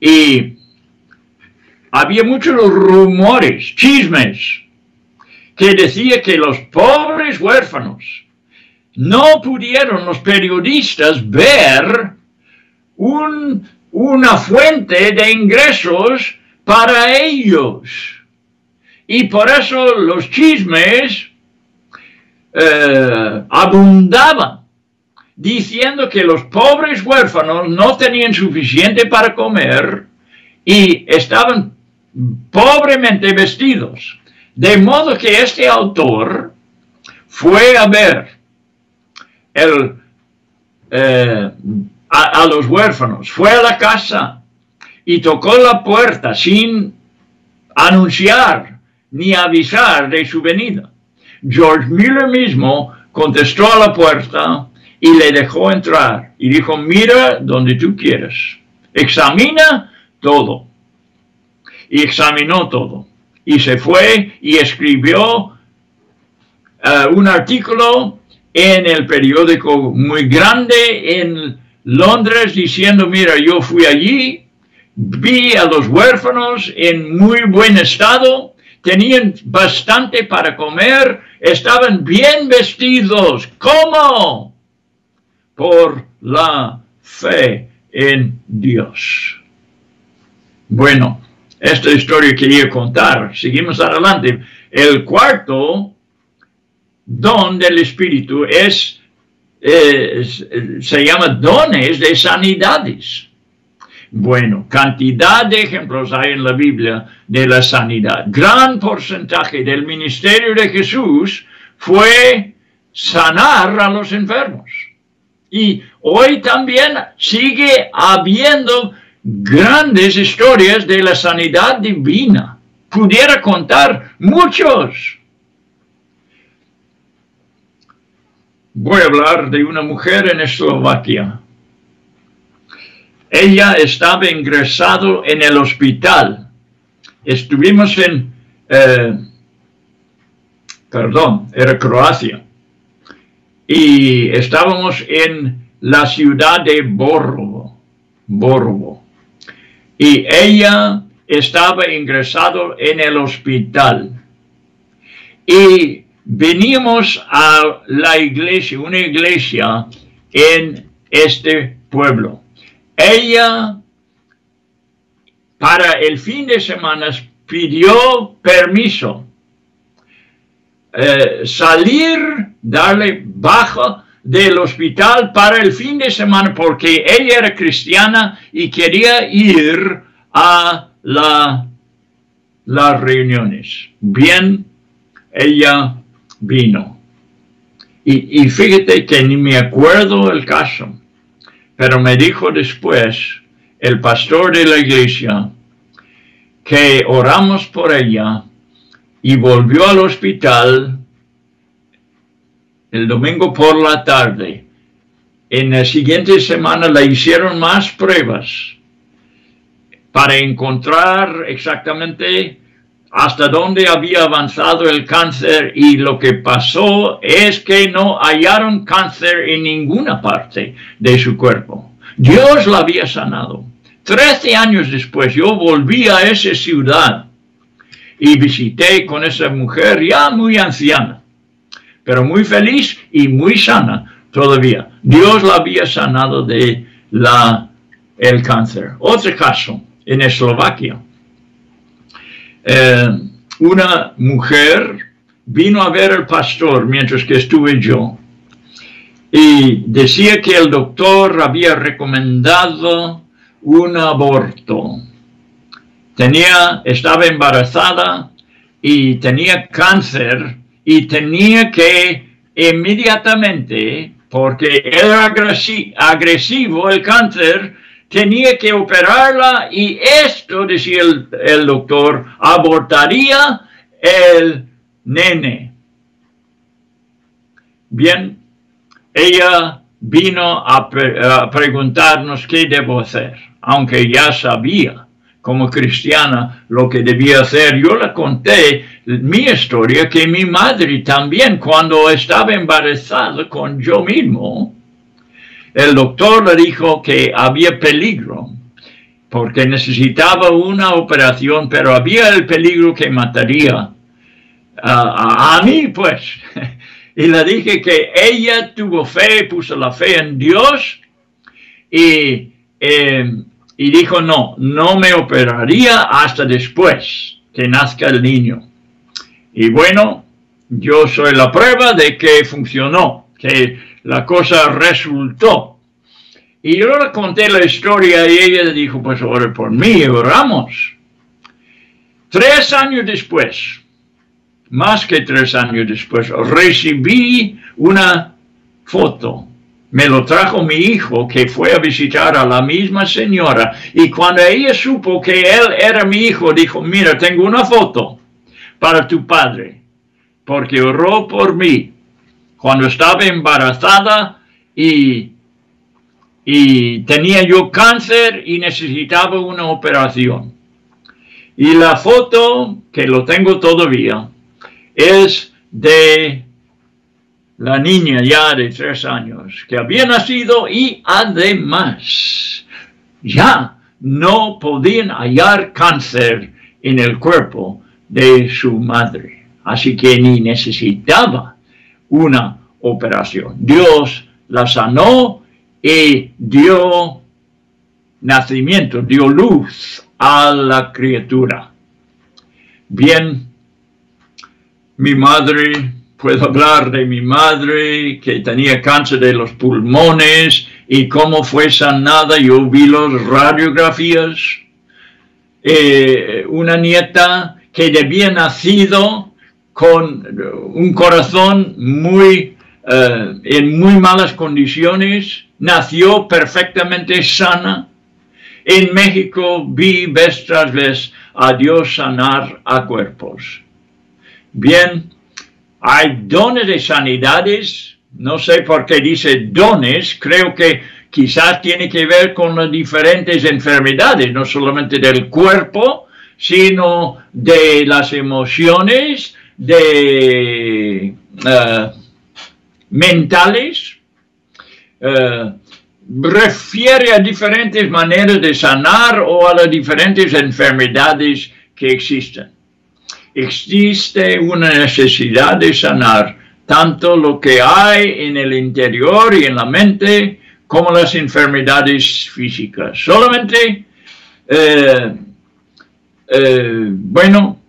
y había muchos rumores, chismes, que decía que los pobres huérfanos no pudieron los periodistas ver una fuente de ingresos para ellos. Y por eso los chismes eh, abundaban, diciendo que los pobres huérfanos no tenían suficiente para comer y estaban pobremente vestidos. De modo que este autor fue a ver el, eh, a, los huérfanos, fue a la casa y tocó la puerta sin anunciar ni avisar de su venida. George Miller mismo contestó a la puerta y le dejó entrar y dijo, mira donde tú quieras, examina todo. Y examinó todo y se fue y escribió eh, un artículo en el periódico muy grande en Londres diciendo, mira, yo fui allí, vi a los huérfanos en muy buen estado, tenían bastante para comer, estaban bien vestidos. ¿Cómo? Por la fe en Dios. Bueno, esta historia quería contar. Seguimos adelante. El cuarto don del Espíritu es, se llama dones de sanidades. Bueno, cantidad de ejemplos hay en la Biblia de la sanidad. Gran porcentaje del ministerio de Jesús fue sanar a los enfermos. Y hoy también sigue habiendo grandes historias de la sanidad divina. Pudiera contar muchos. Voy a hablar de una mujer en Eslovaquia. Ella estaba ingresado en el hospital. Estuvimos en, eh, perdón, era Croacia. Y estábamos en la ciudad de Borovo. Borovo y ella estaba ingresado en el hospital. Y venimos a la iglesia, una iglesia en este pueblo. Ella para el fin de semana pidió permiso eh, salir, darle baja del hospital para el fin de semana porque ella era cristiana y quería ir a la, las reuniones. Bien, ella vino. Y, y fíjate que ni me acuerdo el caso, pero me dijo después el pastor de la iglesia que oramos por ella y volvió al hospital el domingo por la tarde. En la siguiente semana le hicieron más pruebas para encontrar exactamente hasta dónde había avanzado el cáncer y lo que pasó es que no hallaron cáncer en ninguna parte de su cuerpo. Dios la había sanado. Trece años después yo volví a esa ciudad y visité con esa mujer ya muy anciana pero muy feliz y muy sana todavía. Dios la había sanado de la, el cáncer. Otro caso en Eslovaquia. Eh, una mujer vino a ver al pastor mientras que estuve yo y decía que el doctor había recomendado un aborto. Tenía, estaba embarazada y tenía cáncer y tenía que inmediatamente, porque era agresivo el cáncer, tenía que operarla y esto, decía el, doctor, abortaría el nene. Bien, ella vino a, preguntarnos qué debo hacer, aunque ya sabía como cristiana lo que debía hacer. Yo le conté mi historia que mi madre también cuando estaba embarazada con yo mismo, el doctor le dijo que había peligro porque necesitaba una operación, pero había el peligro que mataría a, mí, pues. y le dije que ella tuvo fe, puso la fe en Dios y, em, y dijo, no, no me operaría hasta después que nazca el niño. Y bueno, yo soy la prueba de que funcionó, que la cosa resultó. Y yo le conté la historia y ella dijo, pues ore por mí, oramos. Tres años después, más que tres años después, recibí una foto. Me lo trajo mi hijo que fue a visitar a la misma señora y cuando ella supo que él era mi hijo, dijo, mira, tengo una foto para tu padre, porque oró por mí cuando estaba embarazada y, y tenía yo cáncer y necesitaba una operación. Y la foto, que lo tengo todavía, es de la niña ya de tres años que había nacido y además ya no podían hallar cáncer en el cuerpo de su madre. Así que ni necesitaba una operación. Dios la sanó y dio nacimiento, dio luz a la criatura. Bien, mi madre, puedo hablar de mi madre que tenía cáncer de los pulmones y cómo fue sanada. Yo vi las radiografías. Eh, una nieta que había nacido con un corazón muy eh, en muy malas condiciones, nació perfectamente sana. En México vi vez tras vez a Dios sanar a cuerpos. Bien, hay dones de sanidades, no sé por qué dice dones, creo que quizás tiene que ver con las diferentes enfermedades, no solamente del cuerpo, sino de las emociones, de eh, mentales. Eh, refiere a diferentes maneras de sanar o a las diferentes enfermedades que existen existe una necesidad de sanar tanto lo que hay en el interior y en la mente como las enfermedades físicas. Solamente, eh, bueno,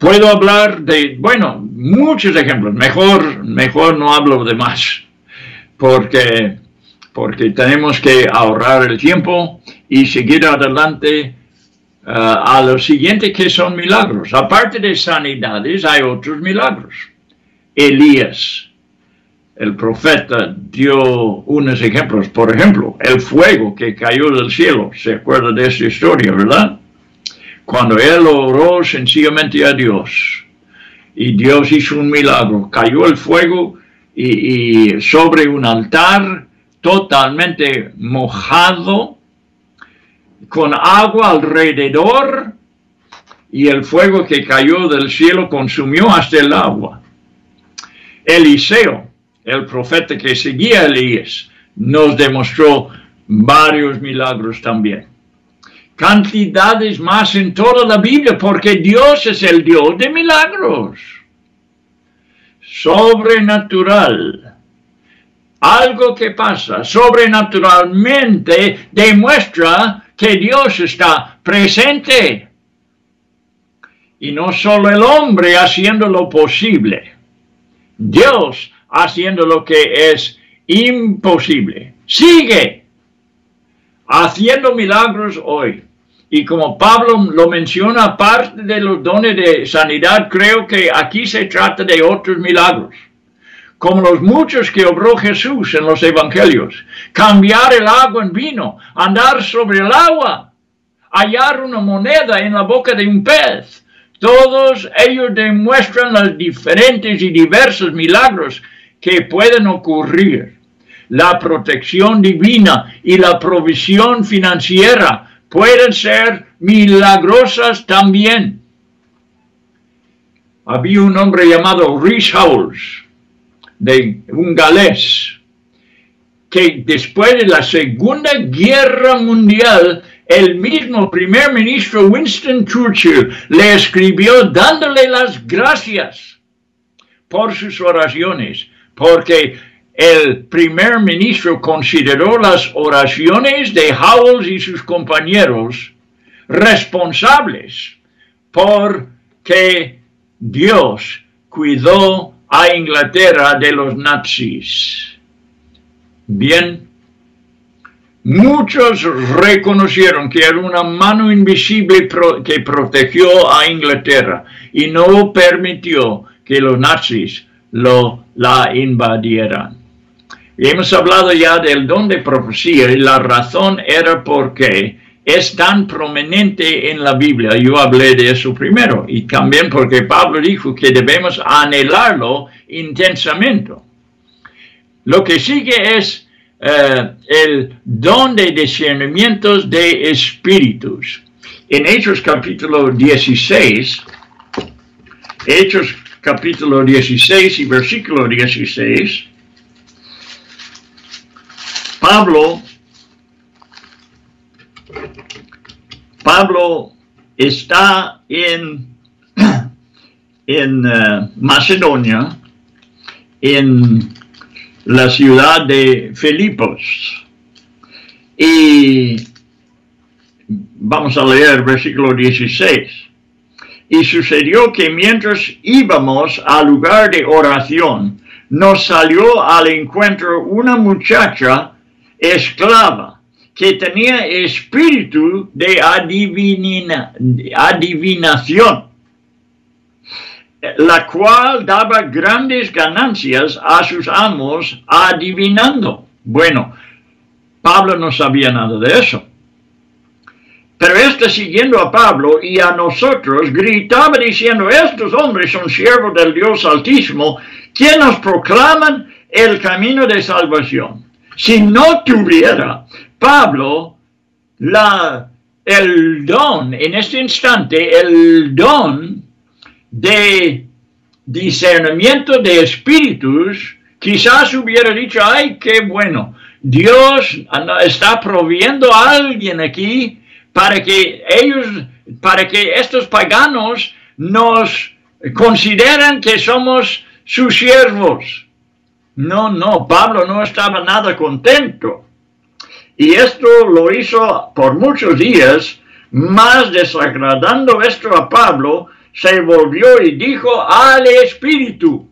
puedo hablar de, bueno, muchos ejemplos. Mejor, mejor no hablo de más, porque, porque tenemos que ahorrar el tiempo y seguir adelante Ah, a lo siguiente que son milagros. Aparte de sanidades, hay otros milagros. Elías, el profeta, dio unos ejemplos. Por ejemplo, el fuego que cayó del cielo. ¿Se acuerda de esa historia, verdad? Cuando él oró sencillamente a Dios y Dios hizo un milagro. Cayó el fuego y, sobre un altar totalmente mojado con agua alrededor y el fuego que cayó del cielo consumió hasta el agua. Eliseo, el profeta que seguía a Elías, nos demostró varios milagros también. Cantidades más en toda la Biblia, porque Dios es el Dios de milagros. sobrenatural. Algo que pasa sobrenaturalmente demuestra que Dios está presente. Y no solo el hombre haciendo lo posible. Dios haciendo lo que es imposible. Sigue haciendo milagros hoy. Y como Pablo lo menciona, aparte de los dones de sanidad, creo que aquí se trata de otros milagros, como los muchos que obró Jesús en los evangelios. Cambiar el agua en vino, andar sobre el agua, hallar una moneda en la boca de un pez. Todos ellos demuestran los diferentes y diversos milagros que pueden ocurrir. La protección divina y la provisión financiera pueden ser milagrosas también. Había un hombre llamado Rhys Howells, de un galés, que después de la Segunda Guerra Mundial, el mismo primer ministro Winston Churchill le escribió dándole las gracias por sus oraciones, porque el primer ministro consideró las oraciones de Howells y sus compañeros responsables por que Dios cuidó a Inglaterra de los nazis. Bien, muchos reconocieron que era una mano invisible que protegió a Inglaterra y no permitió que los nazis lo, la invadieran hemos hablado ya del don de profecía y la razón era porque es tan prominente en la Biblia. Yo hablé de eso primero y también porque Pablo dijo que debemos anhelarlo intensamente. Lo que sigue es eh, el don de discernimientos de espíritus. En Hechos capítulo 16, Hechos capítulo 16 y versículo 16, Pablo, Pablo está en, en eh, Macedonia, en la ciudad de Filipos. Y vamos a leer versículo 16. Y sucedió que mientras íbamos al lugar de oración, nos salió al encuentro una muchacha esclava que tenía espíritu de adivinación, la cual daba grandes ganancias a sus amos adivinando. Bueno, Pablo no sabía nada de eso. Pero este siguiendo a Pablo y a nosotros gritaba diciendo, estos hombres son siervos del Dios Altísimo, quienes nos proclaman el camino de salvación. Si no tuviera Pablo la, el don, en este instante, el don de discernimiento de espíritus, quizás hubiera dicho, ay, qué bueno, Dios está proviendo a alguien aquí para que ellos, para que estos paganos nos consideren que somos sus siervos. No, no, Pablo no estaba nada contento. Y esto lo hizo por muchos días, más desagradando esto a Pablo, se volvió y dijo al Espíritu,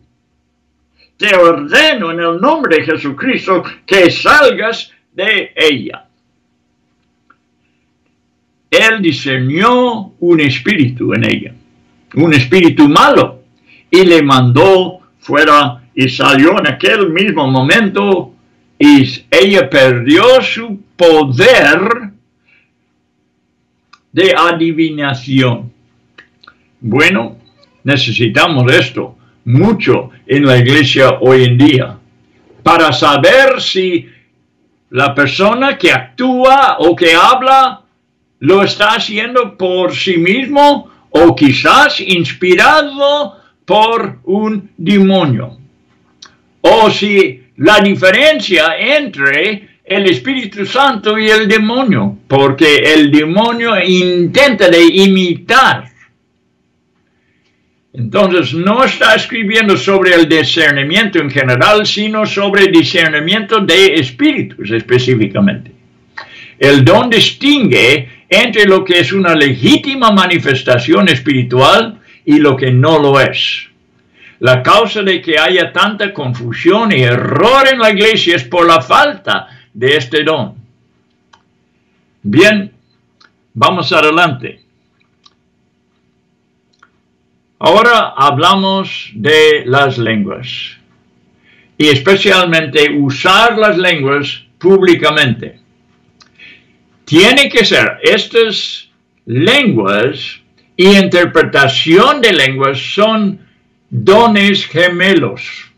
te ordeno en el nombre de Jesucristo que salgas de ella. Él diseñó un espíritu en ella, un espíritu malo, y le mandó fuera y salió en aquel mismo momento y ella perdió su poder de adivinación. Bueno, necesitamos esto mucho en la iglesia hoy en día para saber si la persona que actúa o que habla lo está haciendo por sí mismo o quizás inspirado por un demonio o si la diferencia entre el Espíritu Santo y el demonio, porque el demonio intenta de imitar Entonces no está escribiendo sobre el discernimiento en general, sino sobre discernimiento de espíritus específicamente. El don distingue entre lo que es una legítima manifestación espiritual y lo que no lo es. La causa de que haya tanta confusión y error en la iglesia es por la falta de este don. Bien, vamos adelante. Ahora hablamos de las lenguas y especialmente usar las lenguas públicamente. Tiene que ser estas lenguas y interpretación de lenguas son dones gemelos.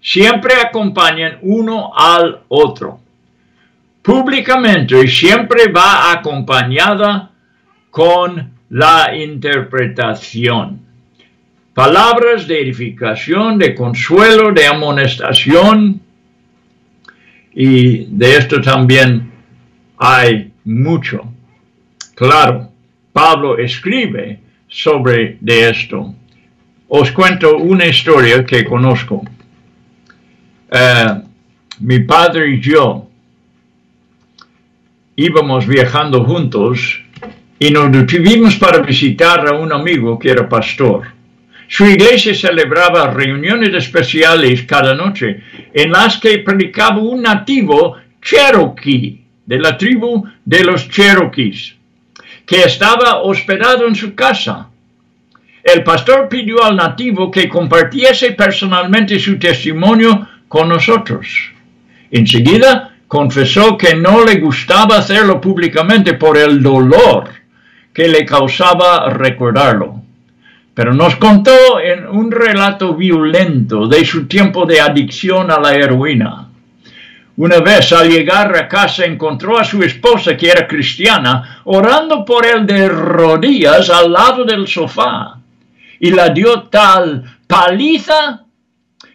Siempre acompañan uno al otro. Públicamente y siempre va acompañada con la interpretación. Palabras de edificación, de consuelo, de amonestación. Y de esto también hay mucho. Claro, Pablo escribe sobre de esto os cuento una historia que conozco. Eh, mi padre y yo íbamos viajando juntos y nos detuvimos para visitar a un amigo que era pastor. Su iglesia celebraba reuniones especiales cada noche en las que predicaba un nativo cherokee de la tribu de los cherokees, que estaba hospedado en su casa el pastor pidió al nativo que compartiese personalmente su testimonio con nosotros. Enseguida confesó que no le gustaba hacerlo públicamente por el dolor que le causaba recordarlo. Pero nos contó en un relato violento de su tiempo de adicción a la heroína. Una vez al llegar a casa encontró a su esposa, que era cristiana, orando por él de rodillas al lado del sofá y la dio tal paliza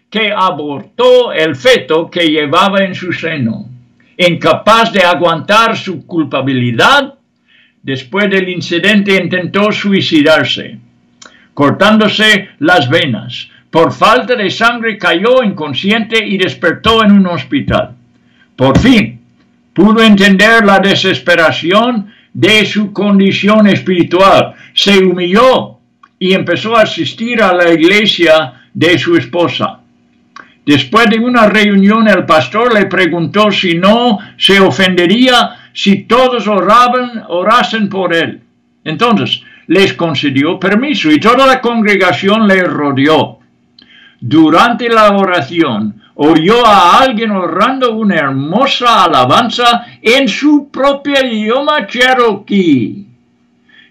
que abortó el feto que llevaba en su seno. Incapaz de aguantar su culpabilidad, después del incidente intentó suicidarse, cortándose las venas. Por falta de sangre cayó inconsciente y despertó en un hospital. Por fin, pudo entender la desesperación de su condición espiritual. Se humilló y empezó a asistir a la iglesia de su esposa. Después de una reunión el pastor le preguntó si no se ofendería si todos oraban, orasen por él. Entonces les concedió permiso y toda la congregación le rodeó. Durante la oración oyó a alguien orando una hermosa alabanza en su propio idioma cherokee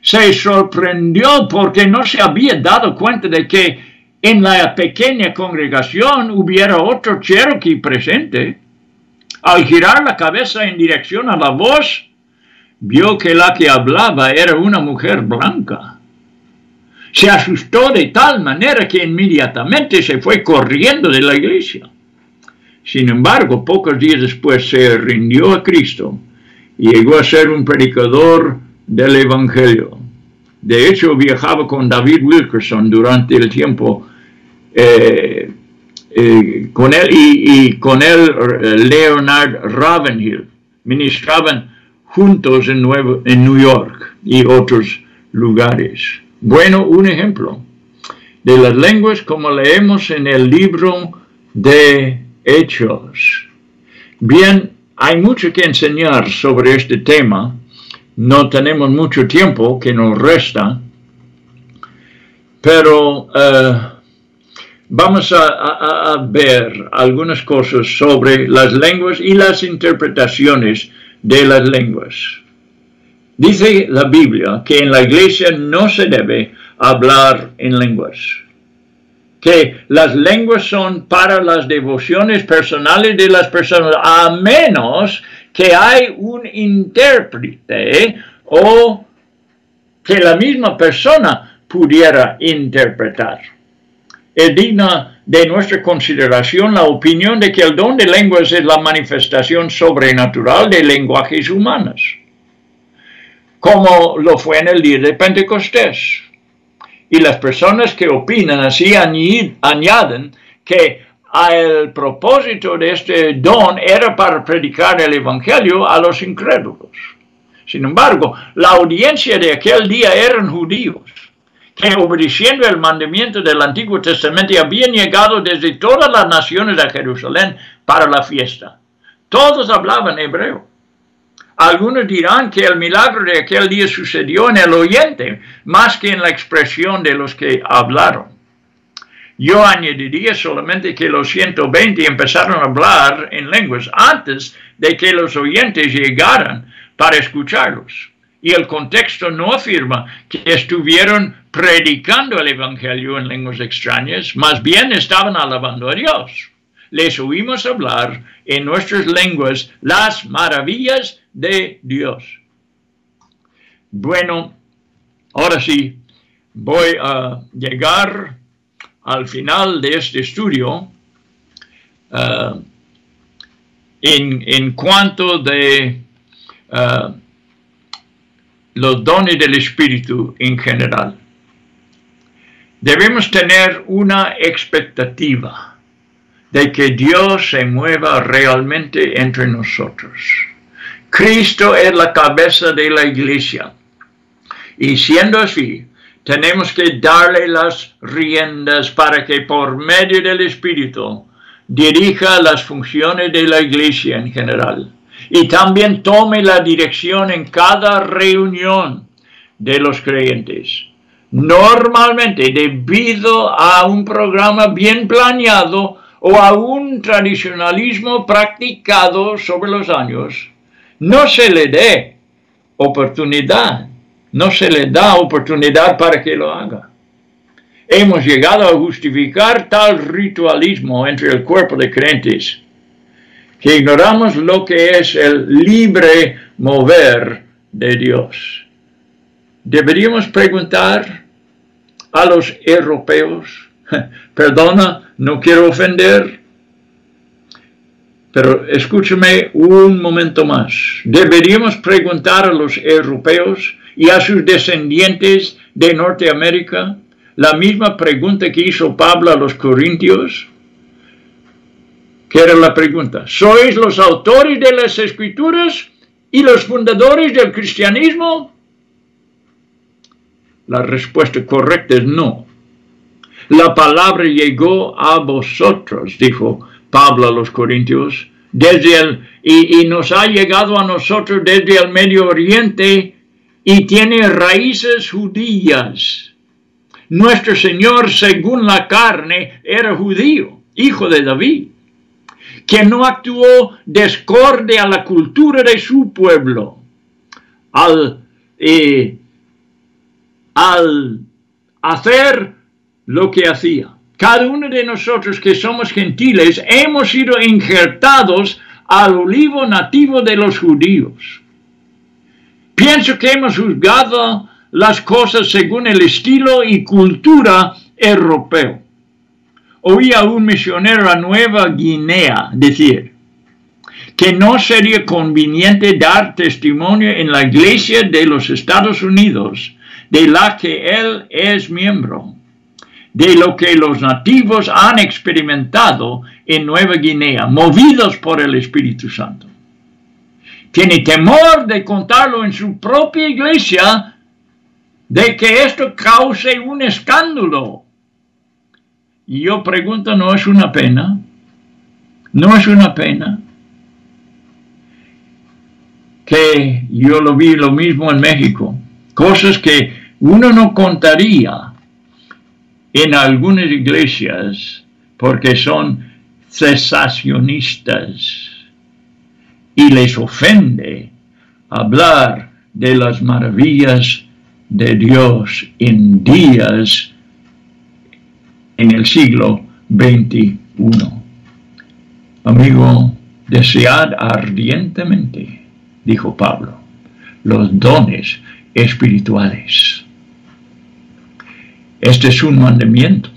se sorprendió porque no se había dado cuenta de que en la pequeña congregación hubiera otro Cherokee presente. Al girar la cabeza en dirección a la voz, vio que la que hablaba era una mujer blanca. Se asustó de tal manera que inmediatamente se fue corriendo de la iglesia. Sin embargo, pocos días después se rindió a Cristo y llegó a ser un predicador del Evangelio. De hecho, viajaba con David Wilkerson durante el tiempo eh, eh, con él y, con él eh, Leonard Ravenhill. Ministraban juntos en, New York y otros lugares. Bueno, un ejemplo de las lenguas como leemos en el libro de Hechos. Bien, hay mucho que enseñar sobre este tema no tenemos mucho tiempo que nos resta, pero eh, vamos a, ver algunas cosas sobre las lenguas y las interpretaciones de las lenguas. Dice la Biblia que en la iglesia no se debe hablar en lenguas, que las lenguas son para las devociones personales de las personas, a menos que hay un intérprete o que la misma persona pudiera interpretar. Es digna de nuestra consideración la opinión de que el don de lenguas es la manifestación sobrenatural de lenguajes humanos, como lo fue en el día de Pentecostés. Y las personas que opinan así añaden que el propósito de este don era para predicar el Evangelio a los incrédulos. Sin embargo, la audiencia de aquel día eran judíos, que obedeciendo el mandamiento del Antiguo Testamento habían llegado desde todas las naciones a Jerusalén para la fiesta. Todos hablaban hebreo. Algunos dirán que el milagro de aquel día sucedió en el oyente, más que en la expresión de los que hablaron. Yo añadiría solamente que los 120 empezaron a hablar en lenguas antes de que los oyentes llegaran para escucharlos. Y el contexto no afirma que estuvieron predicando el Evangelio en lenguas extrañas, más bien estaban alabando a Dios. Les oímos hablar en nuestras lenguas las maravillas de Dios. Bueno, ahora sí, voy a llegar al final de este estudio uh, en, cuanto de uh, los dones del Espíritu en general. Debemos tener una expectativa de que Dios se mueva realmente entre nosotros. Cristo es la cabeza de la iglesia. Y siendo así, tenemos que darle las riendas para que por medio del Espíritu dirija las funciones de la iglesia en general y también tome la dirección en cada reunión de los creyentes. Normalmente, debido a un programa bien planeado o a un tradicionalismo practicado sobre los años, no se le dé oportunidad no se le da oportunidad para que lo haga. Hemos llegado a justificar tal ritualismo entre el cuerpo de creyentes que ignoramos lo que es el libre mover de Dios. Deberíamos preguntar a los europeos, perdona, no quiero ofender, pero escúcheme un momento más. Deberíamos preguntar a los europeos y a sus descendientes de Norteamérica la misma pregunta que hizo Pablo a los Corintios? ¿Qué era la pregunta? ¿Sois los autores de las escrituras y los fundadores del cristianismo? La respuesta correcta es no. La palabra llegó a vosotros, dijo Pablo a los Corintios, desde el, y, y nos ha llegado a nosotros desde el Medio Oriente y tiene raíces judías. Nuestro Señor, según la carne, era judío, hijo de David, que no actuó descorde a la cultura de su pueblo al, eh, al hacer lo que hacía. Cada uno de nosotros que somos gentiles hemos sido injertados al olivo nativo de los judíos. Pienso que hemos juzgado las cosas según el estilo y cultura europeo. Oí a un misionero a Nueva Guinea decir que no sería conveniente dar testimonio en la iglesia de los Estados Unidos de la que él es miembro, de lo que los nativos han experimentado en Nueva Guinea, movidos por el Espíritu Santo tiene temor de contarlo en su propia iglesia, de que esto cause un escándalo. Y yo pregunto, ¿no es una pena? ¿No es una pena? Que yo lo vi lo mismo en México. Cosas que uno no contaría en algunas iglesias porque son cesacionistas y les ofende hablar de las maravillas de Dios en días en el siglo XXI. Amigo, desead ardientemente, dijo Pablo, los dones espirituales. Este es un mandamiento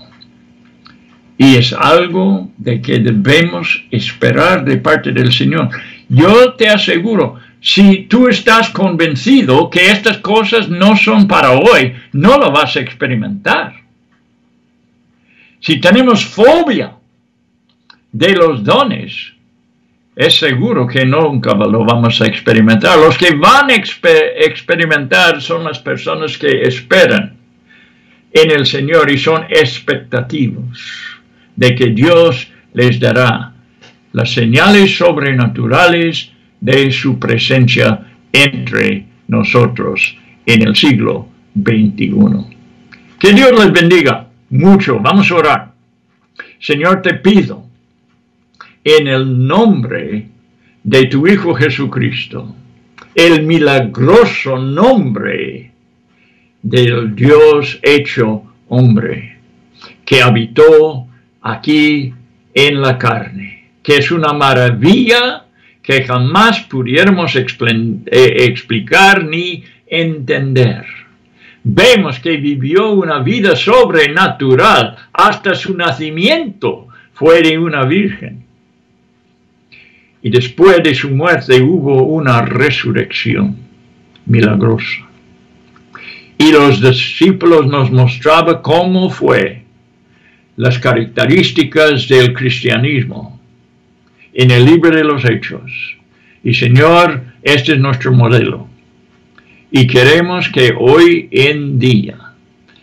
y es algo de que debemos esperar de parte del Señor. Yo te aseguro, si tú estás convencido que estas cosas no son para hoy, no lo vas a experimentar. Si tenemos fobia de los dones, es seguro que nunca lo vamos a experimentar. Los que van a experimentar son las personas que esperan en el Señor y son expectativos de que Dios les dará las señales sobrenaturales de su presencia entre nosotros en el siglo XXI. Que Dios les bendiga mucho. Vamos a orar. Señor, te pido en el nombre de tu Hijo Jesucristo, el milagroso nombre del Dios hecho hombre, que habitó aquí en la carne, que es una maravilla que jamás pudiéramos eh, explicar ni entender. Vemos que vivió una vida sobrenatural hasta su nacimiento, fue de una virgen. Y después de su muerte hubo una resurrección milagrosa. Y los discípulos nos mostraban cómo fue las características del cristianismo en el libro de los hechos. Y Señor, este es nuestro modelo. Y queremos que hoy en día,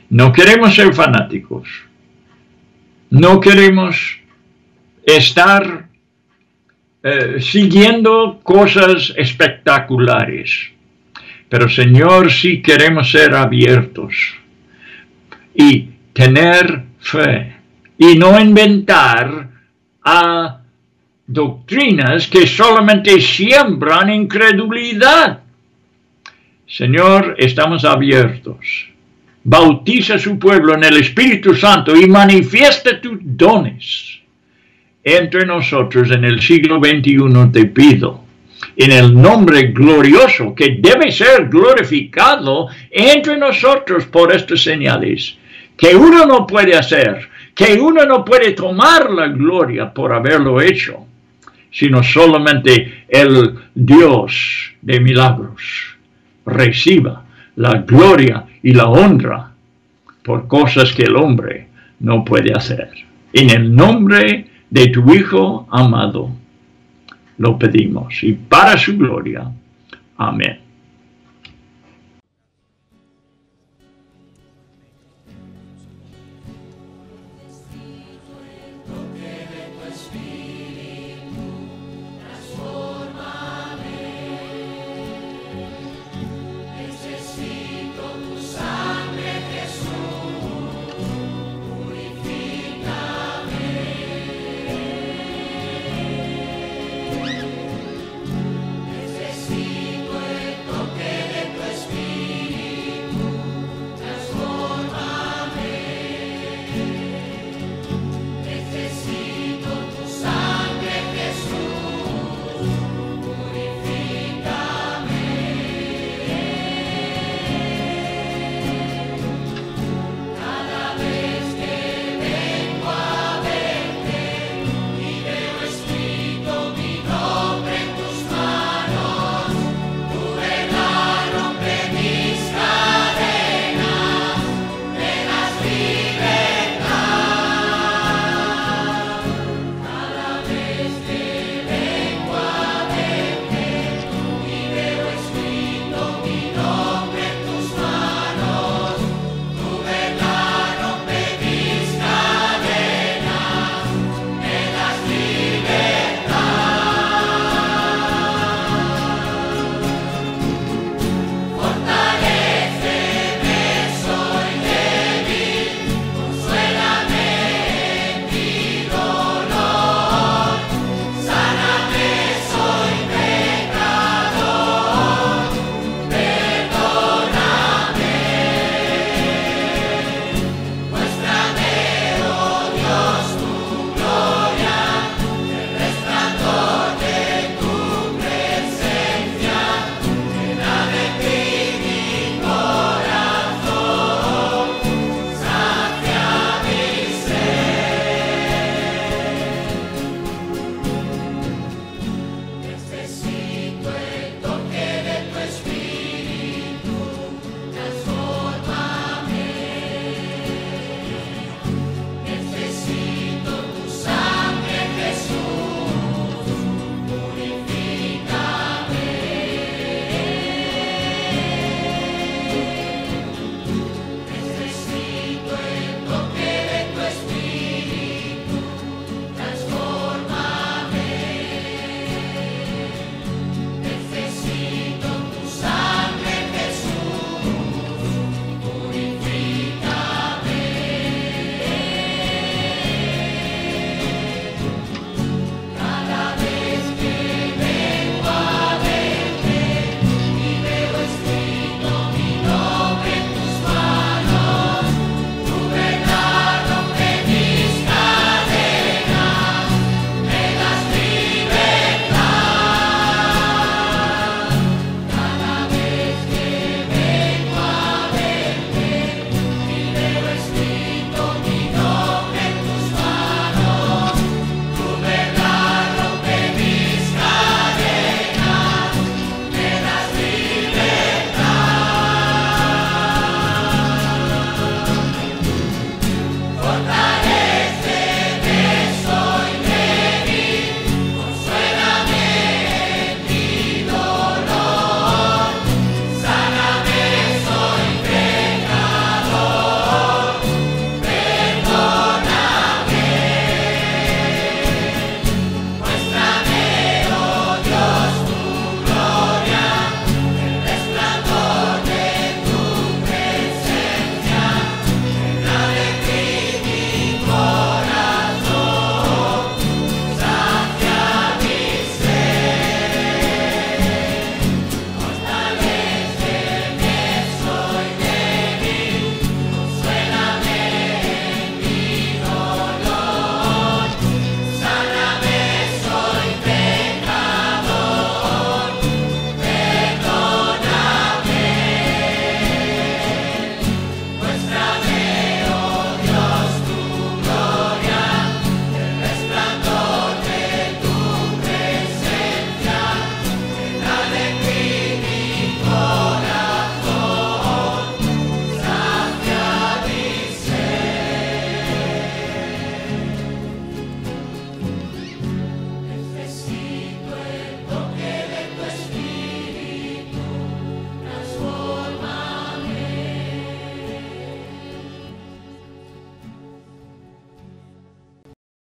no queremos ser fanáticos, no queremos estar eh, siguiendo cosas espectaculares, pero Señor, sí queremos ser abiertos y tener fe y no inventar a doctrinas que solamente siembran incredulidad. Señor, estamos abiertos. Bautiza su pueblo en el Espíritu Santo y manifiesta tus dones entre nosotros en el siglo XXI, te pido, en el nombre glorioso que debe ser glorificado entre nosotros por estas señales, que uno no puede hacer, que uno no puede tomar la gloria por haberlo hecho sino solamente el Dios de milagros reciba la gloria y la honra por cosas que el hombre no puede hacer. En el nombre de tu Hijo amado lo pedimos y para su gloria. Amén.